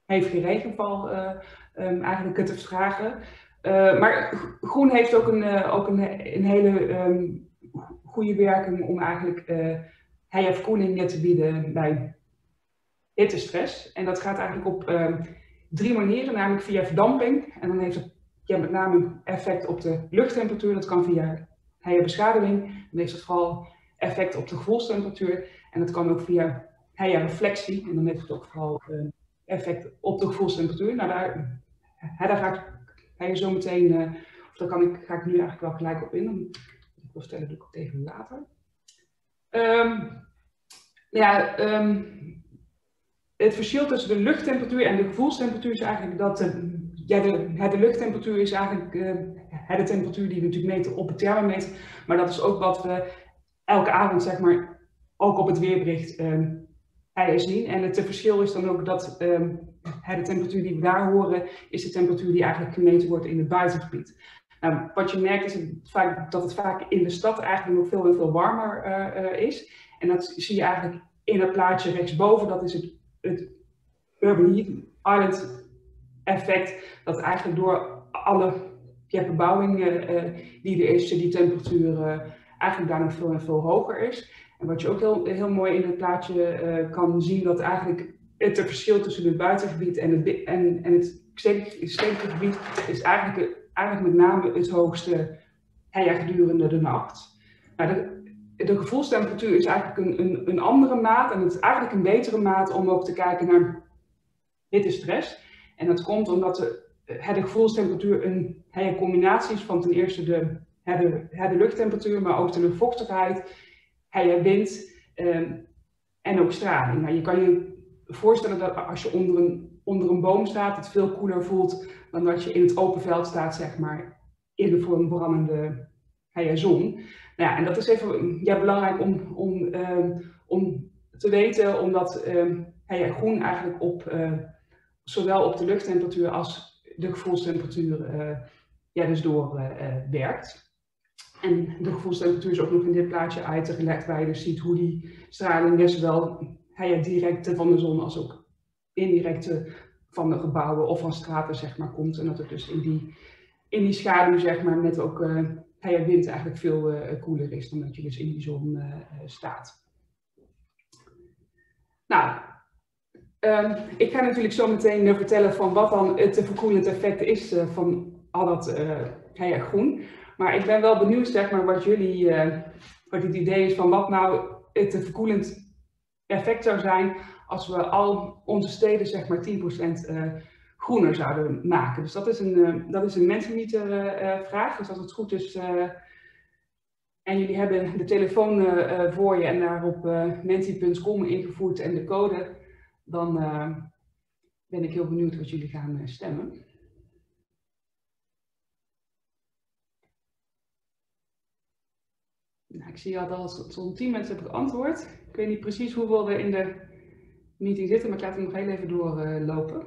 hevige regenval uh, um, eigenlijk te vertragen. maar groen heeft ook een, ook een, een hele um, goede werking om eigenlijk uh, te bieden bij hittestress. En dat gaat eigenlijk op ehm, drie manieren, namelijk via verdamping. En dan heeft het ja, met name effect op de luchttemperatuur. Dat kan via beschaduwing. Dan heeft het vooral effect op de gevoelstemperatuur. En dat kan ook via reflectie. En dan heeft het ook vooral uh, effect op de gevoelstemperatuur. Nou, daar, daar ga ik zo meteen, uh, of daar kan ik, ga ik nu eigenlijk wel gelijk op in. Ik wil vertellen, doe ik ook tegen later. Um, ja, um, het verschil tussen de luchttemperatuur en de gevoelstemperatuur is eigenlijk dat de ja, de, luchttemperatuur is eigenlijk uh, de temperatuur die we natuurlijk meten op het thermometer. Maar dat is ook wat we elke avond, zeg maar, ook op het weerbericht um, zien. En het verschil is dan ook dat um, de temperatuur die we daar horen, is de temperatuur die eigenlijk gemeten wordt in het buitengebied. Nou, wat je merkt is het vaak, dat het vaak in de stad eigenlijk nog veel, veel warmer uh, uh, is. En dat zie je eigenlijk in het plaatje rechtsboven. Dat is het, het Urban Heat Island effect dat eigenlijk door alle ja, uh, die er is, die temperatuur uh, eigenlijk daar nog veel en veel hoger is. En wat je ook heel, heel mooi in het plaatje uh, kan zien, dat eigenlijk het verschil tussen het buitengebied en het, en, en het gebied is eigenlijk, eigenlijk met name het hoogste ja, gedurende de nacht. Nou, de, de gevoelstemperatuur is eigenlijk een, een, een andere maat en het is eigenlijk een betere maat om ook te kijken naar hittestress. En dat komt omdat de, de gevoelstemperatuur een, een combinatie is van ten eerste de, de, luchttemperatuur, maar ook de luchtvochtigheid, de wind um, en ook straling. Nou, je kan je voorstellen dat als je onder een, onder een boom staat, het veel koeler voelt dan dat je in het open veld staat, zeg maar, in de een brandende zon. Nou ja, en dat is even ja, belangrijk om, om, um, om te weten, omdat um, groen eigenlijk op uh, zowel op de luchttemperatuur als de gevoelstemperatuur uh, ja, dus doorwerkt. Uh, en de gevoelstemperatuur is ook nog in dit plaatje uitgelegd waar je dus ziet hoe die straling dus zowel ja, directe van de zon als ook indirecte van de gebouwen of van straten zeg maar, komt. En dat het dus in die, in die schaduw zeg maar, met ook uh, wind eigenlijk veel koeler is dan dat je dus in die zon staat. Nou, Um, ik ga natuurlijk zo meteen uh, vertellen van wat dan het verkoelend effect is uh, van al dat uh, groen. Maar ik ben wel benieuwd zeg maar, wat jullie, wat het idee is van wat nou het verkoelend effect zou zijn als we al onze steden zeg maar 10% uh, groener zouden maken. Dus dat is een, uh, dat is een uh, vraag. Dus als het goed is en jullie hebben de telefoon voor je en daarop menti.com ingevoerd en de code, dan ben ik heel benieuwd wat jullie gaan stemmen. Nou, ik zie al dat zo'n 10 mensen hebben geantwoord. Ik weet niet precies hoeveel er in de meeting zitten, maar ik laat hem nog heel even doorlopen. Uh,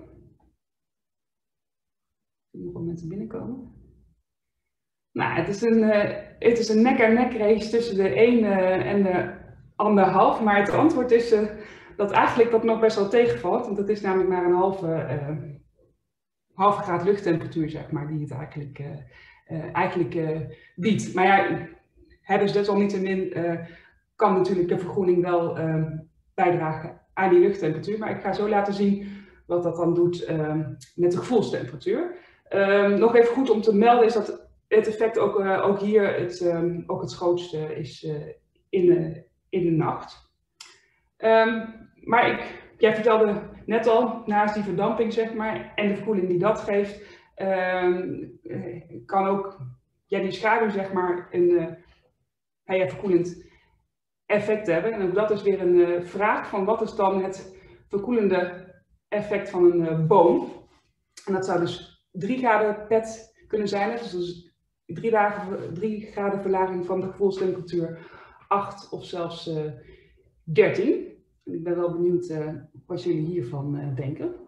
er nog wel mensen binnenkomen. Nou, het is een, uh, het is een nek-aan-nek race tussen de 1 uh, en de anderhalf. Maar het antwoord is dat eigenlijk dat nog best wel tegenvalt. Want het is namelijk maar een halve, halve graad luchttemperatuur, zeg maar, die het eigenlijk, eigenlijk biedt. Maar ja, Hè, dus desalniettemin kan natuurlijk de vergroening wel bijdragen aan die luchttemperatuur. Maar ik ga zo laten zien wat dat dan doet met de gevoelstemperatuur. Ehm, nog even goed om te melden is dat het effect ook, ook hier het, um, ook het grootste is in, de, in de nacht. Maar ik, jij vertelde net al, naast die verdamping zeg maar, en de verkoeling die dat geeft, kan ook ja, die schaduw zeg maar een ja, verkoelend effect hebben. En ook dat is weer een uh, vraag van wat is dan het verkoelende effect van een uh, boom. En dat zou dus 3 graden pet kunnen zijn. Dus, dus 3 drie graden verlaging van de gevoelstemperatuur, 8 of zelfs uh, eh, 13. Ik ben wel benieuwd wat jullie hiervan denken.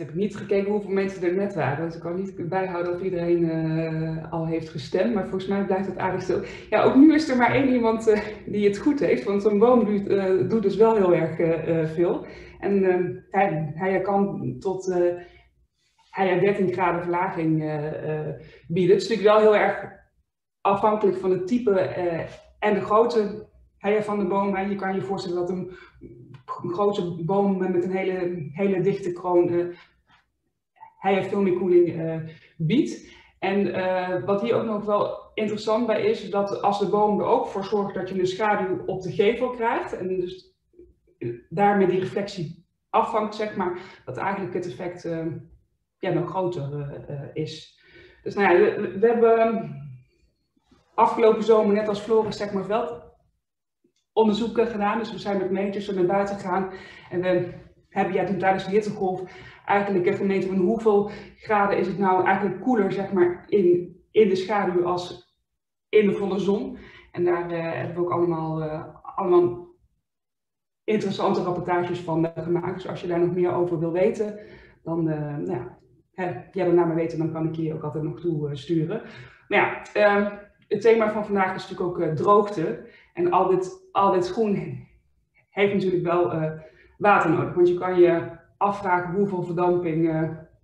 heb ik niet gekeken hoeveel mensen er net waren. Dus ik kan niet bijhouden of iedereen uh, al heeft gestemd. Maar volgens mij blijft het aardig stil. Ja, ook nu is er maar één iemand uh, die het goed heeft. Want zo'n boom doet, uh, doet, dus wel heel erg veel. En hij, hij kan tot hij 13 graden verlaging bieden. Het is natuurlijk wel heel erg afhankelijk van het type en de grootte van de boom. Je kan je voorstellen dat een een grote boom met een hele, hele dichte kroon hij veel meer koeling biedt. En wat hier ook nog wel interessant bij is, dat als de boom er ook voor zorgt dat je een schaduw op de gevel krijgt, en dus daarmee die reflectie afvangt, zeg maar, dat eigenlijk het effect ja, nog groter is. Dus nou ja, we, we, hebben afgelopen zomer, net als Floris zeg maar, veld onderzoeken gedaan. Dus we zijn met meters naar buiten gegaan en we hebben ja, toen tijdens de hittegolf eigenlijk gemeten van hoeveel graden is het nou eigenlijk koeler zeg maar, in, in de schaduw als in de volle zon. En daar uh, hebben we ook allemaal, allemaal interessante rapportages van gemaakt. Dus als je daar nog meer over wil weten, dan nou ja, hè, jij wil naar me weten, dan kan ik je ook altijd nog toe sturen. Maar ja, ehm, het thema van vandaag is natuurlijk ook droogte. En al dit, al dit groen heeft natuurlijk wel water nodig. Want je kan je afvragen hoeveel verdamping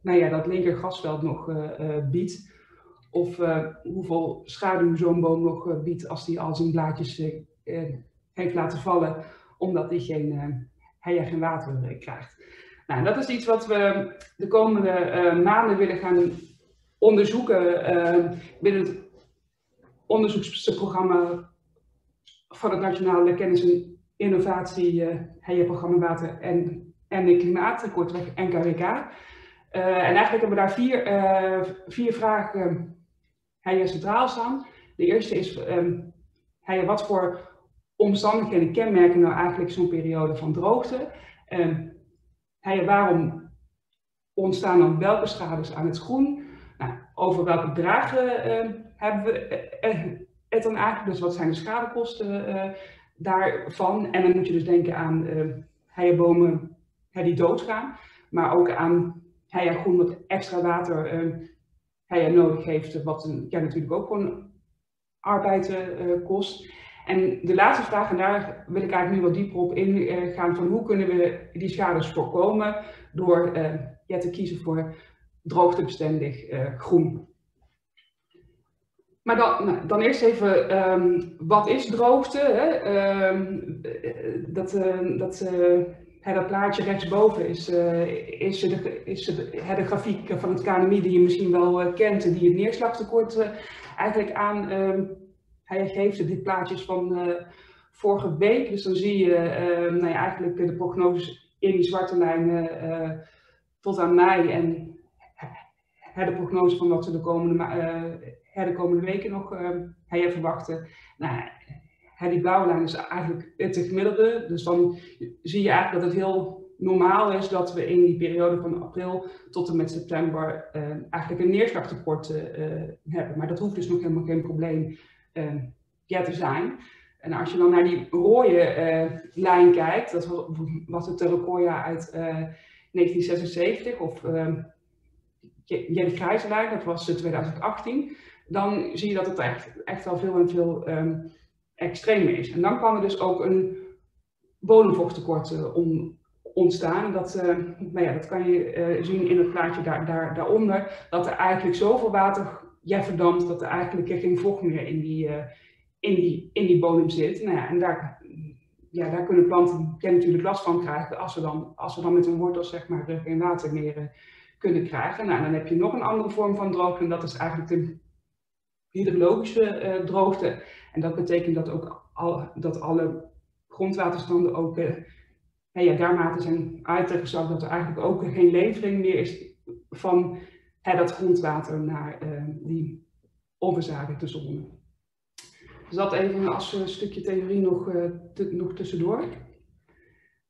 nou ja, dat linker gasveld nog biedt. Of hoeveel schaduw zo'n boom nog biedt als die al zijn blaadjes heeft laten vallen, omdat hij geen, hij geen water krijgt. Nou, dat is iets wat we de komende maanden willen gaan onderzoeken binnen het onderzoeksprogramma van het Nationale Kennis en Innovatie uh, Water en en klimaat, kortweg NKWK. En eigenlijk hebben we daar vier, vier vragen centraal staan. De eerste is, um, wat voor omstandigheden kenmerken nou eigenlijk zo'n periode van droogte? Um, waarom ontstaan dan welke schades aan het groen? Nou, over welke bedragen uh, hebben we het dan eigenlijk? Dus wat zijn de schadekosten uh, daarvan? En dan moet je dus denken aan heienbomen die doodgaan. Maar ook aan ja, groen wat extra water uh, nodig heeft, wat ja, natuurlijk ook gewoon arbeid kost. En de laatste vraag, en daar wil ik eigenlijk nu wat dieper op ingaan, uh, van hoe kunnen we die schades voorkomen door uh, ja, te kiezen voor droogtebestendig groen. Maar dan, nou, dan eerst even, um, wat is droogte? Hè? Um, dat, dat dat plaatje rechtsboven is, is, de, is de, grafiek van het KNMI die je misschien wel kent, die het neerslagtekort eigenlijk aan um, hij geeft. Dit plaatjes van vorige week. Dus dan zie je nou ja, eigenlijk de prognoses in die zwarte lijnen tot aan mei en de prognose van wat we de komende, de komende weken nog verwachten. Nou, die blauwe lijn is eigenlijk het gemiddelde. Dus dan zie je eigenlijk dat het heel normaal is dat we in die periode van april tot en met september eigenlijk een neerslagtekort hebben. Maar dat hoeft dus nog helemaal geen probleem ja, te zijn. En als je dan naar die rode lijn kijkt, dat was het Terekoya uit 1976, of ja, grijze lijn, dat was 2018, dan zie je dat het echt, echt wel veel en veel um, extreem is. En dan kan er dus ook een bodemvochttekort uh, ontstaan. En dat, uh, ja, dat kan je zien in het plaatje daar, daar, daaronder, dat er eigenlijk zoveel water ja, verdampt dat er eigenlijk geen vocht meer in die, in die, in die bodem zit. Nou ja, en daar, ja, daar kunnen planten natuurlijk last van krijgen als we dan, als we dan met hun wortels zeg maar, geen water meer kunnen krijgen. Nou, dan heb je nog een andere vorm van droogte en dat is eigenlijk de hydrologische droogte. En dat betekent dat ook al, dat alle grondwaterstanden ook uh, ja, daarmate zijn uitgezakt dat er eigenlijk ook geen levering meer is van dat grondwater naar uh, die te zonnen. Dus dat even als een stukje theorie nog, uh, nog tussendoor.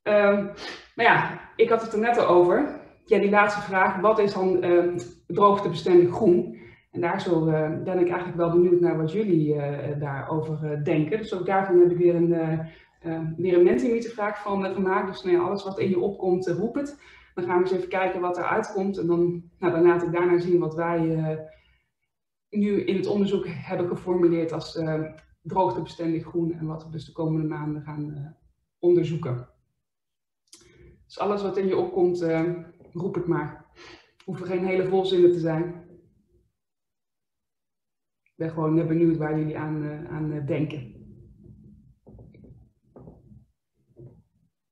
Um, maar ja, ik had het er net al over. Ja, die laatste vraag, wat is dan uh, droogtebestendig groen? En daar zo, ben ik eigenlijk wel benieuwd naar wat jullie daarover denken. Dus ook daarvan heb ik weer een, weer een Mentimeter vraag van gemaakt. Dus nou ja, alles wat in je opkomt, roep het. Dan gaan we eens even kijken wat eruit komt. En dan, nou, laat ik daarna zien wat wij nu in het onderzoek hebben geformuleerd als droogtebestendig groen. En wat we dus de komende maanden gaan onderzoeken. Dus alles wat in je opkomt, roep het maar. Hoeven geen hele volzinnen te zijn ben gewoon benieuwd waar jullie aan, uh, aan uh, denken.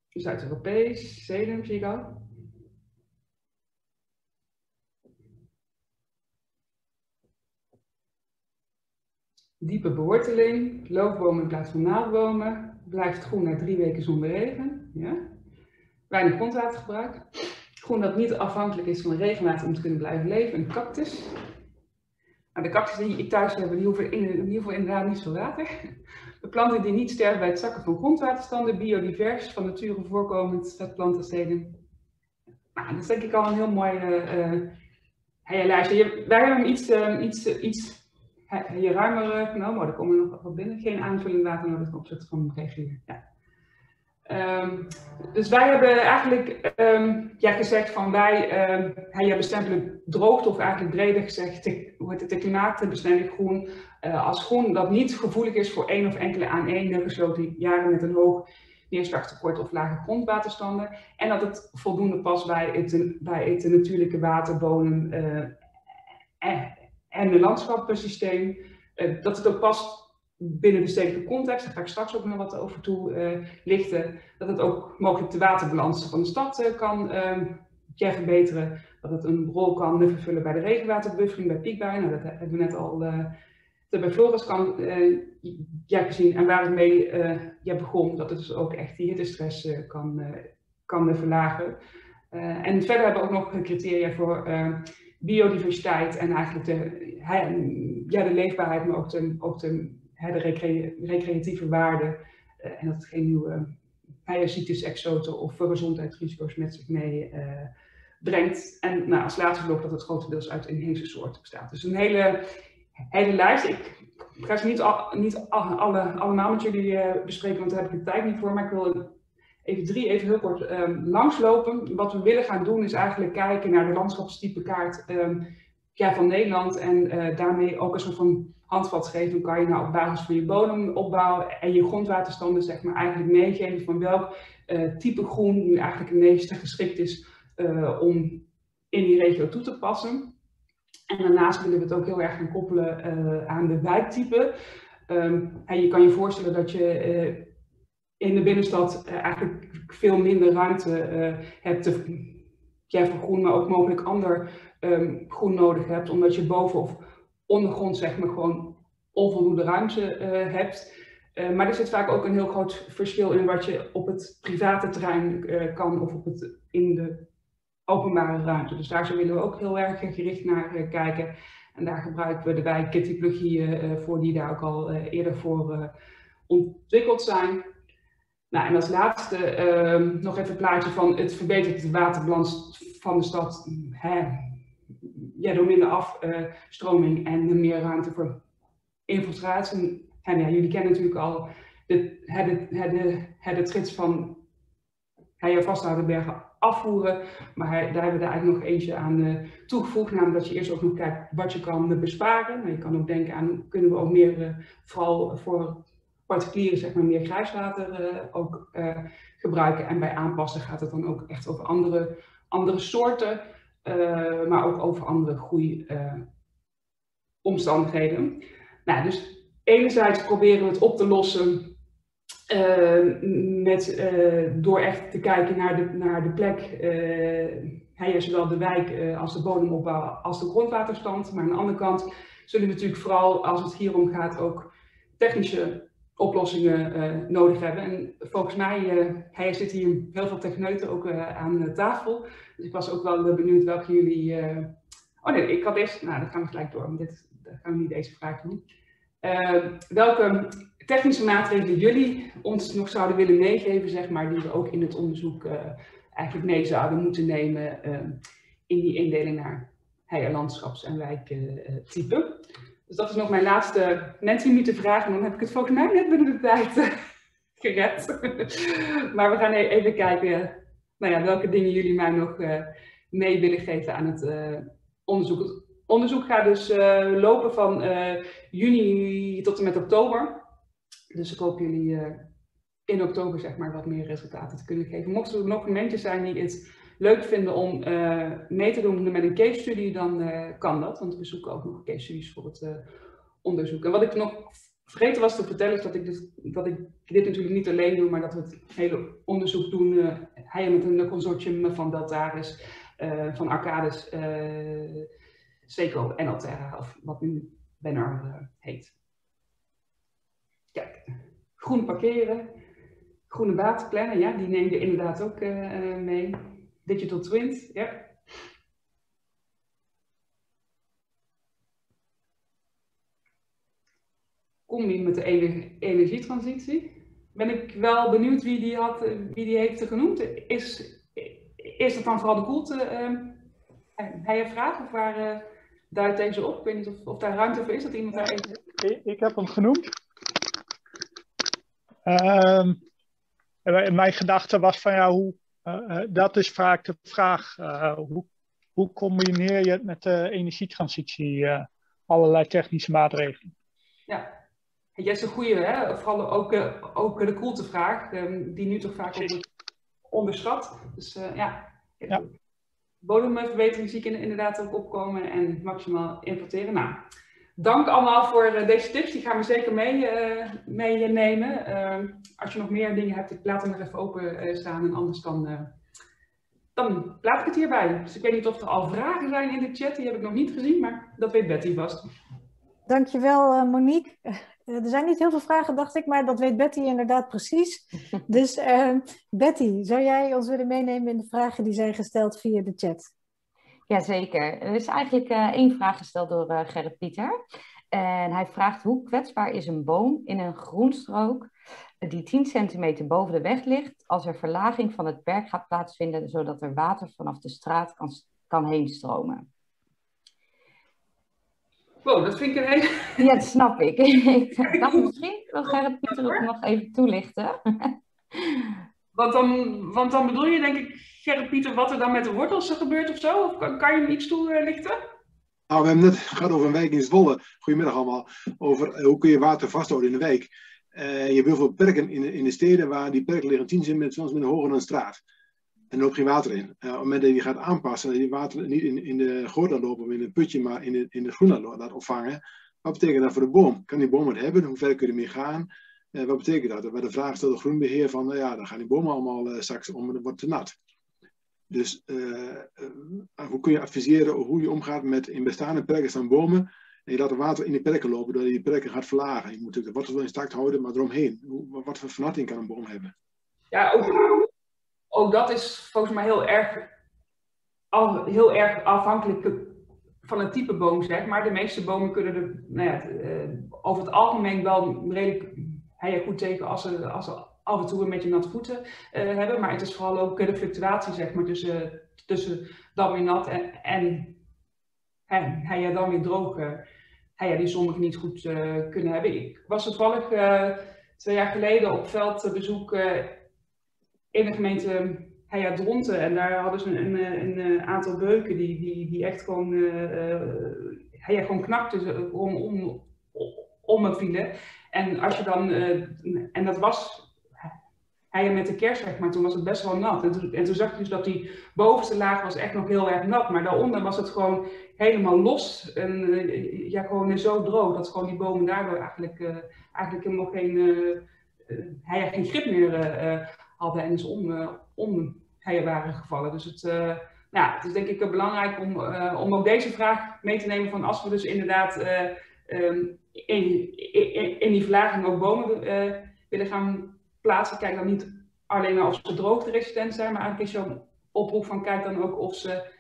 Zuid-Europees, sedum zie ik al. Diepe beworteling, loofbomen in plaats van naaldbomen, blijft groen na drie weken zonder regen. Ja. Weinig grondwatergebruik. Groen dat niet afhankelijk is van regenwater om te kunnen blijven leven, een cactus. Nou, de cactussen die ik thuis heb, die hoeven in, ieder geval inderdaad niet zo water. De planten die niet sterven bij het zakken van grondwaterstanden, biodivers, van nature voorkomend, staat plantensteden. Nou, dat is denk ik al een heel mooi uh, uh, lijstje. Wij hebben iets, uh, iets, iets uh, ruimer genomen, maar er komen nog wat binnen. Geen aanvulling water nodig ten opzichte van regulier. Ja. Um, dus wij hebben eigenlijk um, ja, gezegd van wij um, ja, bestempelen droogte, of eigenlijk breder gezegd, te, hoe het, de klimaatbestendig groen, uh, als groen dat niet gevoelig is voor één of enkele aan één gesloten jaren met een hoog neerslagtekort of lage grondwaterstanden. En dat het voldoende past bij het, bij het natuurlijke waterbodem uh, en, en het landschappensysteem. Uh, dat het ook past binnen de stedelijke context, daar ga ik straks ook nog wat over toe uh, lichten, dat het ook mogelijk de waterbalans van de stad uh, kan uh, verbeteren. Dat het een rol kan vervullen bij de regenwaterbuffering, bij piekbuien. Nou, dat hebben we net al uh, bij Floris kan ja, gezien. En waar het mee ja, begon, dat het dus ook echt die hittestress kan, kan verlagen. en verder hebben we ook nog criteria voor biodiversiteit en eigenlijk de, ja, de leefbaarheid, maar ook de, ook de recreatieve waarde uh, en dat geen nieuwe parasitis, exoten of gezondheidsrisico's met zich mee uh, brengt. En nou, als laatste blok dat het grotendeels uit inheemse soorten bestaat. Dus een hele, hele lijst. Ik ga ze niet, al, niet alle, allemaal met jullie uh, bespreken, want daar heb ik de tijd niet voor. Maar ik wil even drie even heel kort um, langslopen. Wat we willen gaan doen is eigenlijk kijken naar de landschapstypekaart um, ja, van Nederland. En daarmee ook een soort van handvat geven, kan je nou op basis van je bodemopbouw en je grondwaterstanden zeg maar eigenlijk meegeven van welk uh, type groen nu eigenlijk het meeste geschikt is uh, om in die regio toe te passen. En daarnaast willen we het ook heel erg gaan koppelen aan de wijktype. Um, en je kan je voorstellen dat je in de binnenstad eigenlijk veel minder ruimte hebt te, ja, voor groen, maar ook mogelijk ander um, groen nodig hebt, omdat je boven of ondergrond zeg maar gewoon onvoldoende ruimte hebt. maar er zit vaak ook een heel groot verschil in wat je op het private terrein kan of op het, in de openbare ruimte. Dus daar willen we ook heel erg gericht naar kijken. En daar gebruiken we de wijktypologieën voor die daar ook al eerder voor ontwikkeld zijn. Nou, en als laatste uh, nog even een plaatje van het verbetert de waterbalans van de stad hè, ja, door minder afstroming en meer ruimte voor infiltratie. En ja, jullie kennen natuurlijk al de, het, het, het, het van je vasthouden bergen afvoeren. Maar daar hebben we er eigenlijk nog eentje aan uh, toegevoegd. Namelijk dat je eerst ook nog kijkt wat je kan besparen. Maar je kan ook denken aan, kunnen we ook meer, uh, vooral voor particulieren zeg maar, meer grijswater uh, ook uh, gebruiken. En bij aanpassen gaat het dan ook echt over andere, andere soorten, uh, maar ook over andere groeiomstandigheden. nou, dus enerzijds proberen we het op te lossen met, door echt te kijken naar de, naar de plek, hey, zowel de wijk als de bodemopbouw als de grondwaterstand. Maar aan de andere kant zullen we natuurlijk vooral als het hier om gaat ook technische oplossingen uh, nodig hebben. En volgens mij, uh, hij zit hier heel veel techneuten ook uh, aan tafel. Dus ik was ook wel benieuwd welke jullie... Oh nee, ik had eerst... Nou, dat gaan we gelijk door. Dit, dat gaan we niet deze vraag doen. welke technische maatregelen jullie ons nog zouden willen meegeven, zeg maar, die we ook in het onderzoek eigenlijk mee zouden moeten nemen in die indeling naar heier, landschaps- en wijktype. Dus dat is nog mijn laatste mensen vraag. En dan heb ik het volgens mij net binnen de tijd uh, gered. maar we gaan e-, even kijken nou ja, welke dingen jullie mij nog uh, mee willen geven aan het uh, onderzoek. Het onderzoek gaat dus lopen van juni tot en met oktober. Dus ik hoop jullie in oktober zeg maar, wat meer resultaten te kunnen geven. Mochten er nog mensen zijn die het leuk vinden om uh, mee te doen met een case study, dan uh, kan dat. Want we zoeken ook nog case studies voor het uh, onderzoek. En wat ik nog vergeten was te vertellen, is dat ik, dus, dat ik dit natuurlijk niet alleen doe, maar dat we het hele onderzoek doen. hij met een consortium van Deltaris, van Arcades, Seco en Alterra, of wat nu Banner heet. Kijk, groen parkeren, groene waterplannen, ja, die neem je inderdaad ook mee. Digital twins, ja. Combi met de energietransitie. Ben ik wel benieuwd wie die, had, wie die heeft genoemd. Is, is dat vooral de koelte? Uh, hij heeft vragen of waar uh, duidt deze op? Ik weet niet of, daar ruimte voor is, dat iemand daar even... Ik, heb hem genoemd. Uh, mijn gedachte was van ja, hoe, dat is vaak de vraag. Uh, hoe, hoe combineer je het met de energietransitie? allerlei technische maatregelen. Ja, jij is een goede, hè? vooral ook, ook de koeltevraag, um, die nu toch vaak wordt onderschat. Dus ja, ja. bodemverbetering zie ik inderdaad ook opkomen en maximaal importeren. Nou, dank allemaal voor deze tips. Die gaan we zeker meenemen. Mee uh, als je nog meer dingen hebt, ik laat hem nog even open uh, staan. En anders dan, uh, dan laat ik het hierbij. Dus ik weet niet of er al vragen zijn in de chat. Die heb ik nog niet gezien, maar dat weet Betty vast. Dankjewel Monique. er zijn niet heel veel vragen, dacht ik, maar dat weet Betty inderdaad precies. dus Betty, zou jij ons willen meenemen in de vragen die zijn gesteld via de chat? Jazeker. Er is eigenlijk uh, één vraag gesteld door uh, Gerrit Pieter. En hij vraagt hoe kwetsbaar is een boom in een groenstrook die 10 centimeter boven de weg ligt als er verlaging van het perk gaat plaatsvinden, zodat er water vanaf de straat kan, kan heen stromen. Wow, dat vind ik een hele... Ja, dat snap ik. ik dacht misschien wil Gerrit Pieter het nog even toelichten. want, dan, want dan bedoel je denk ik Gerrit Pieter, wat er dan met de wortels gebeurt of zo? Of kan, je hem iets toelichten? Nou, we hebben net gehad over een wijk in Zwolle. Goedemiddag allemaal. Over eh, hoe kun je water vasthouden in de wijk. Uh, je hebt heel veel perken in, in de steden waar die perken liggen 10 centimeter soms met hoger dan de straat. En er loopt geen water in. Uh, op het moment dat je gaat aanpassen, dat je water niet in, in de goot laat lopen of in een putje, maar in de, in de groen laat opvangen. Wat betekent dat voor de boom? Kan die boom het hebben? Hoe ver kun je ermee gaan? wat betekent dat? Werd de vraag door groenbeheer van, nou ja, dan gaan die bomen allemaal straks om en het wordt te nat. Dus hoe kun je adviseren hoe je omgaat met in bestaande perken staan bomen en je laat er water in die perken lopen, doordat je die perken gaat verlagen. Je moet natuurlijk de wortels wel intact houden, maar eromheen. Wat voor vernatting kan een boom hebben? Ja, ook, ook dat is volgens mij heel erg, al, heel erg afhankelijk van het type boom, zeg maar. De meeste bomen kunnen er nou ja, eh, over het algemeen wel redelijk goed tegen als ze, als ze af en toe een beetje natte voeten uh, hebben. Maar het is vooral ook de fluctuatie zeg maar, tussen, dan weer nat en, en hij, ja, dan weer droog. hij, ja, die sommigen niet goed kunnen hebben. Ik was toevallig twee jaar geleden op veldbezoek in de gemeente ja, Dronten. En daar hadden ze een, een, een aantal beuken die, die, die echt gewoon, ja, gewoon knakten om, om, om me vielen. En als je dan, en dat was hij met de kerst, zeg maar, toen was het best wel nat. En toen, en toen zag je dus dat die bovenste laag was echt nog heel erg nat. Maar daaronder was het gewoon helemaal los. En ja, gewoon zo droog dat gewoon die bomen daardoor eigenlijk, eigenlijk helemaal geen, hij geen grip meer hadden en dus om, om waren gevallen. Dus het, uh, nou, het is denk ik belangrijk om, uh, om ook deze vraag mee te nemen van als we dus inderdaad uh, in, in, in, die verlaging ook bomen willen gaan plaatsen, kijk dan niet alleen naar of ze droogteresistent zijn, maar eigenlijk is zo'n oproep van kijk dan ook of ze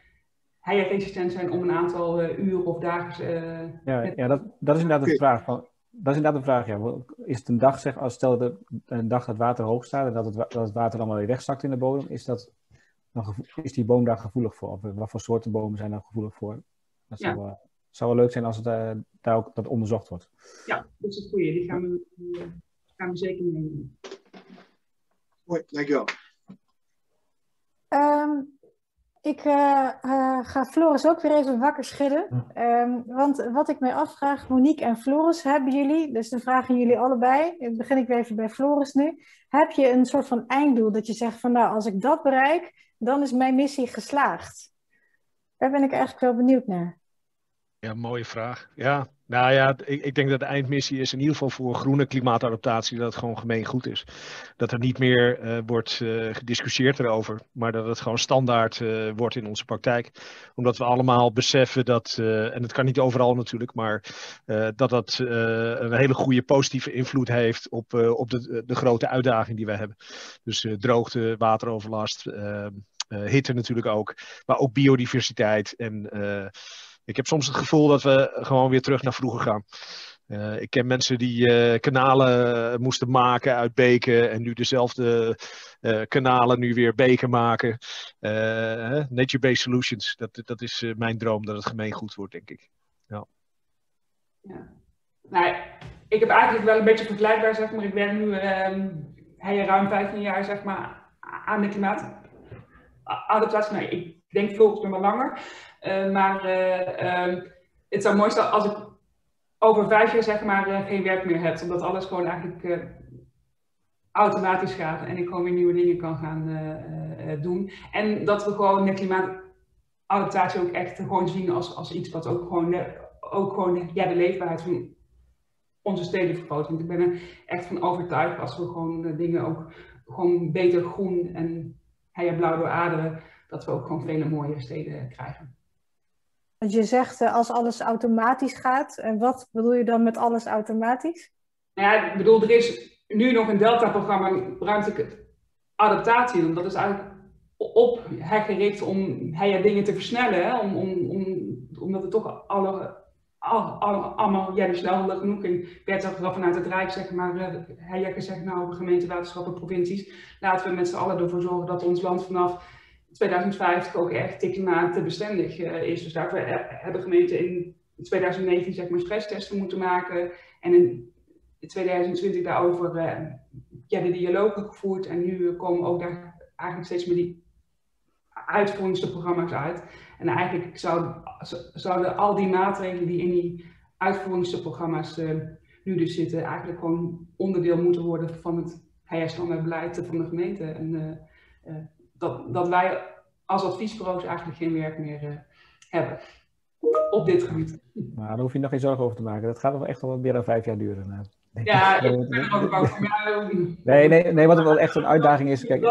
resistent zijn om een aantal uren of dagen. ja, ja dat, dat is inderdaad de vraag. Van, dat is inderdaad een vraag, ja. Is het een dag, zeg, als stel dat een dag dat water hoog staat en dat het, dat het water allemaal weer wegzakt in de bodem, is, dat, dan, is die boom daar gevoelig voor? Of wat voor soorten bomen zijn daar gevoelig voor? Dat zou, ja. zou wel leuk zijn als het, uh, daar ook dat onderzocht wordt. Ja, dat is het goede. Die gaan we, die gaan we zeker meenemen. Mooi, dankjewel. Um, ik uh, uh, ga Floris ook weer even wakker schudden. Um, want wat ik mij afvraag, Monique en Floris, hebben jullie, dus dan vragen jullie allebei, dan begin ik weer even bij Floris nu. Heb je een soort van einddoel dat je zegt van nou, als ik dat bereik, dan is mijn missie geslaagd? Daar ben ik eigenlijk wel benieuwd naar. Ja, mooie vraag. Ja, nou ja, ik, ik, denk dat de eindmissie is in ieder geval voor groene klimaatadaptatie dat het gewoon gemeen goed is. Dat er niet meer uh, wordt uh, gediscussieerd erover, maar dat het gewoon standaard uh, wordt in onze praktijk. Omdat we allemaal beseffen dat, en het kan niet overal natuurlijk, maar dat dat een hele goede positieve invloed heeft op, op de, de grote uitdaging die we hebben. Dus droogte, wateroverlast, hitte natuurlijk ook, maar ook biodiversiteit en ik heb soms het gevoel dat we gewoon weer terug naar vroeger gaan. Uh, ik ken mensen die uh, kanalen moesten maken uit beken en nu dezelfde kanalen nu weer beken maken. Nature-based solutions, dat, dat is mijn droom dat het gemeengoed wordt, denk ik. Ja. ja. Nou, ik heb eigenlijk wel een beetje vergelijkbaar, zeg maar. Ik werk nu um, ruim 15 jaar, zeg maar, aan de klimaatadaptatie. Nou, ik denk volgens mij wel langer. Uh, maar uh, um, het zou mooi zijn als ik over vijf jaar zeg maar uh, geen werk meer heb. Omdat alles gewoon eigenlijk automatisch gaat. En ik gewoon weer nieuwe dingen kan gaan doen. En dat we gewoon de klimaatadaptatie ook echt gewoon zien als, als iets wat ook gewoon, ook gewoon ja, de leefbaarheid van onze steden vergroot. Want ik ben er echt van overtuigd als we gewoon dingen ook gewoon beter groen en blauw door aderen dat we ook gewoon vele mooie steden krijgen. Je zegt uh, als alles automatisch gaat. En wat bedoel je dan met alles automatisch? Nou ja, ik bedoel, er is nu nog een Delta-programma ruimtelijke adaptatie. En dat is eigenlijk op gericht om dingen te versnellen. Om, om, om, omdat het toch alle, allemaal ja, dus genoeg in werd er vanuit het Rijk, zeg maar, uh, ja, gezegd, nou, waterschappen, provincies, laten we met z'n allen ervoor zorgen dat ons land vanaf 2050 ook echt klimaatbestendig uh, is. Dus daarvoor hebben gemeenten in 2019 zeg maar stresstesten moeten maken. En in 2020 daarover uh, ja, de dialogen gevoerd. En nu komen ook daar eigenlijk steeds meer die uitvoeringsprogramma's uit. En eigenlijk zou, zouden al die maatregelen die in die uitvoeringsprogramma's uh, nu dus zitten, eigenlijk gewoon onderdeel moeten worden van het beleid van de gemeente. En, dat, dat wij als adviesbureaus eigenlijk geen werk meer uh, hebben op dit gebied. Maar daar hoef je nog geen zorgen over te maken. Dat gaat nog echt wel meer dan vijf jaar duren. Ja, ik ben er ook bang voor. Nee, nee, nee, wat wel echt een uitdaging is. Kijk,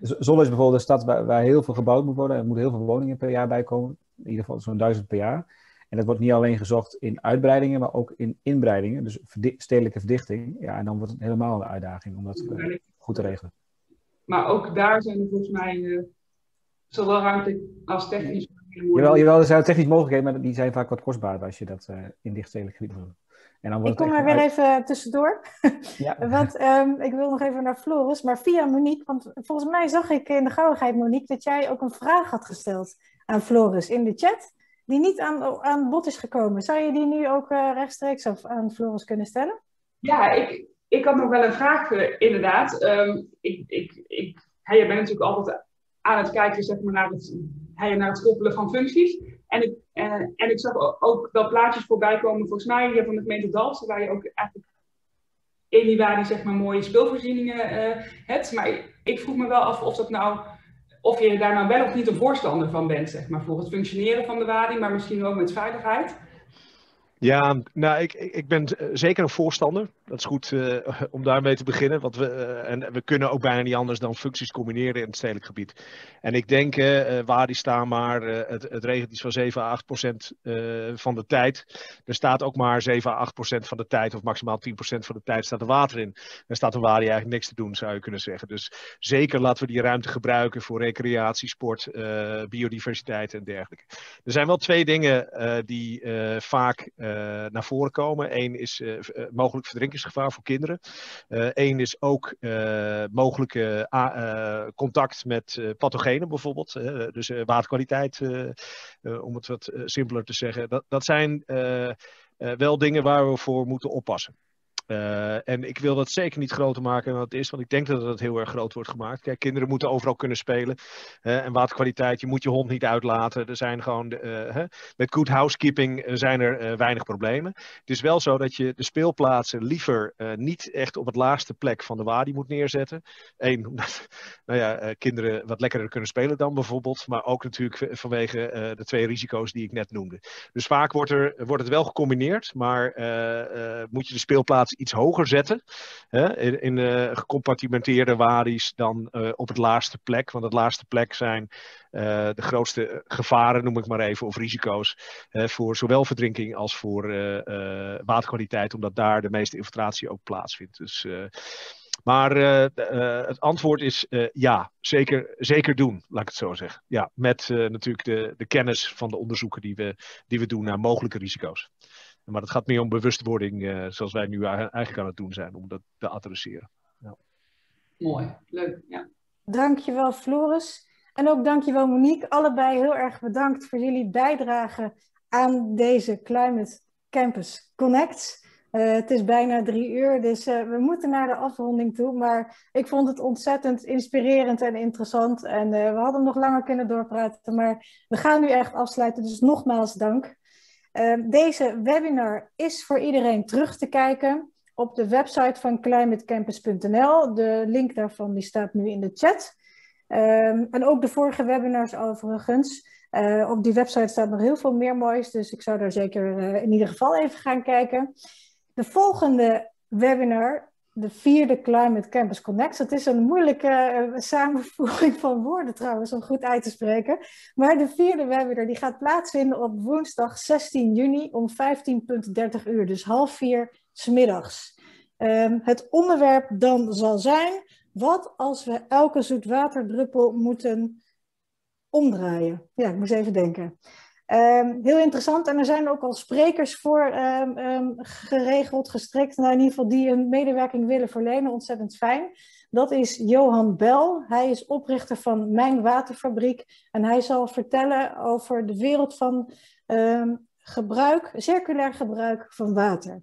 Zwolle is bijvoorbeeld een stad waar, waar, heel veel gebouwd moet worden. Er moeten heel veel woningen per jaar bij komen. In ieder geval zo'n duizend per jaar. En dat wordt niet alleen gezocht in uitbreidingen, maar ook in inbreidingen. Dus stedelijke verdichting. Ja, en dan wordt het helemaal een uitdaging om dat uh, goed te regelen. Maar ook daar zijn er volgens mij uh, zowel ruimte als technisch. Jawel, jawel, er zijn technisch mogelijkheden, maar die zijn vaak wat kostbaarder als je dat uh, in dichtstedelijk gebied doet. En dan wordt ik kom er weer even tussendoor. Ja. want um, ik wil nog even naar Floris, maar via Monique. Want volgens mij zag ik in de gauwigheid, Monique, dat jij ook een vraag had gesteld aan Floris in de chat. Die niet aan, aan bod is gekomen. Zou je die nu ook uh, rechtstreeks of aan Floris kunnen stellen? Ja, ik, ik had nog wel een vraag, uh, inderdaad. Um, ik, ik, ik, hey, je bent natuurlijk altijd aan het kijken zeg maar, naar, het, hey, naar het koppelen van functies. En ik, uh, en ik zag ook dat plaatjes voorbij komen, volgens mij hier van de gemeente Dalsen, waar je ook eigenlijk in die waar zeg maar mooie speelvoorzieningen uh, hebt. Maar ik vroeg me wel af of dat nou, of je daar nou wel of niet een voorstander van bent, zeg maar, voor het functioneren van de wading, maar misschien ook met veiligheid. Ja, nou, ik, ik ben zeker een voorstander. Dat is goed uh, om daarmee te beginnen. Want we, uh, en we kunnen ook bijna niet anders dan functies combineren in het stedelijk gebied. En ik denk, uh, waar die staan maar, het, het regent iets van 7 à 8 procent van de tijd. Er staat ook maar 7 à 8 procent van de tijd, of maximaal 10 procent van de tijd, staat er water in. Er staat een waar eigenlijk niks te doen, zou je kunnen zeggen. Dus zeker laten we die ruimte gebruiken voor recreatie, sport, biodiversiteit en dergelijke. Er zijn wel twee dingen die vaak naar voren komen. Eén is mogelijk verdrinking gevaar voor kinderen. Eén eh, is ook mogelijke contact met pathogenen bijvoorbeeld. dus waterkwaliteit, om het wat simpeler te zeggen. Dat, dat zijn wel dingen waar we voor moeten oppassen. Uh, en ik wil dat zeker niet groter maken dan het is, want ik denk dat het heel erg groot wordt gemaakt. Kijk, kinderen moeten overal kunnen spelen. En waterkwaliteit, je moet je hond niet uitlaten. Er zijn gewoon, uh, met good housekeeping zijn er weinig problemen. Het is wel zo dat je de speelplaatsen liever niet echt op het laagste plek van de wadi moet neerzetten. Eén, omdat nou ja, kinderen wat lekkerder kunnen spelen dan bijvoorbeeld. Maar ook natuurlijk vanwege de twee risico's die ik net noemde. Dus vaak wordt, er, wordt het wel gecombineerd, maar moet je de speelplaats iets hoger zetten. Hè, in, in uh, gecompartimenteerde wadi's dan uh, op het laatste plek. Want het laatste plek zijn uh, de grootste gevaren, noem ik maar even, of risico's. voor zowel verdrinking als voor waterkwaliteit. Omdat daar de meeste infiltratie ook plaatsvindt. Dus... Maar het antwoord is ja, zeker, zeker doen, laat ik het zo zeggen. Ja, met natuurlijk de, de kennis van de onderzoeken die we, die we doen naar mogelijke risico's. Maar het gaat meer om bewustwording, uh, zoals wij nu eigenlijk aan het doen zijn, om dat te adresseren. Ja. Mooi, leuk. Ja. Dankjewel Floris. En ook dankjewel Monique. Allebei heel erg bedankt voor jullie bijdrage aan deze Climate Campus Connect. Uh, het is bijna drie uur, dus uh, we moeten naar de afronding toe. Maar ik vond het ontzettend inspirerend en interessant. En uh, we hadden nog langer kunnen doorpraten, maar we gaan nu echt afsluiten. Dus nogmaals dank. Ehm, deze webinar is voor iedereen terug te kijken op de website van climatecampus.nl. De link daarvan die staat nu in de chat. Um, en ook de vorige webinars overigens. Uh, op die website staat nog heel veel meer moois, dus ik zou daar zeker uh, in ieder geval even gaan kijken. De volgende webinar de vierde Climate Campus Connect. Het is een moeilijke uh, samenvoeging van woorden trouwens, om goed uit te spreken. Maar de vierde webinar die gaat plaatsvinden op woensdag 16 juni om 15.30 uur, dus half vier smiddags. Um, het onderwerp dan zal zijn, wat als we elke zoetwaterdruppel moeten omdraaien? Ja, ik moest even denken. Um, heel interessant. En er zijn ook al sprekers voor um, um, geregeld, gestrikt, nou in ieder geval die een medewerking willen verlenen. Ontzettend fijn. Dat is Johan Bel. Hij is oprichter van Mijn Waterfabriek. En hij zal vertellen over de wereld van gebruik, circulair gebruik van water.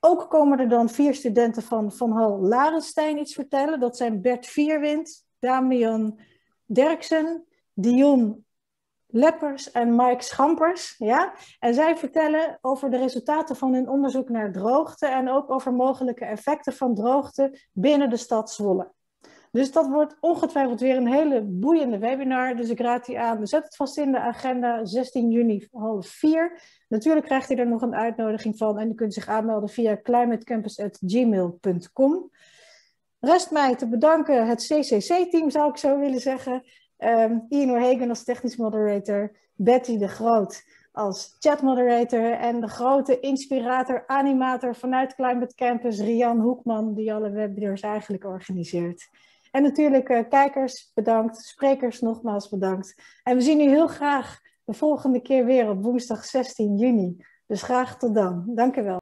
Ook komen er dan vier studenten van Van Hal Larenstein iets vertellen. Dat zijn Bert Vierwind, Damian Derksen, Dion Leppers en Mike Schampers. Ja? En zij vertellen over de resultaten van hun onderzoek naar droogte en ook over mogelijke effecten van droogte binnen de stad Zwolle. Dus dat wordt ongetwijfeld weer een hele boeiende webinar. Dus ik raad die aan. Zet het vast in de agenda, 16 juni, half 4. Natuurlijk krijgt u er nog een uitnodiging van en u kunt zich aanmelden via climatecampus.gmail.com. Rest mij te bedanken het CCC-team, zou ik zo willen zeggen. Um, Ian O'Hagan als technisch moderator, Betty de Groot als chatmoderator en de grote inspirator, animator vanuit Climate Campus, Rian Hoekman, die alle webinars eigenlijk organiseert. En natuurlijk uh, kijkers bedankt, sprekers nogmaals bedankt. En we zien u heel graag de volgende keer weer op woensdag 16 juni. Dus graag tot dan. Dank u wel.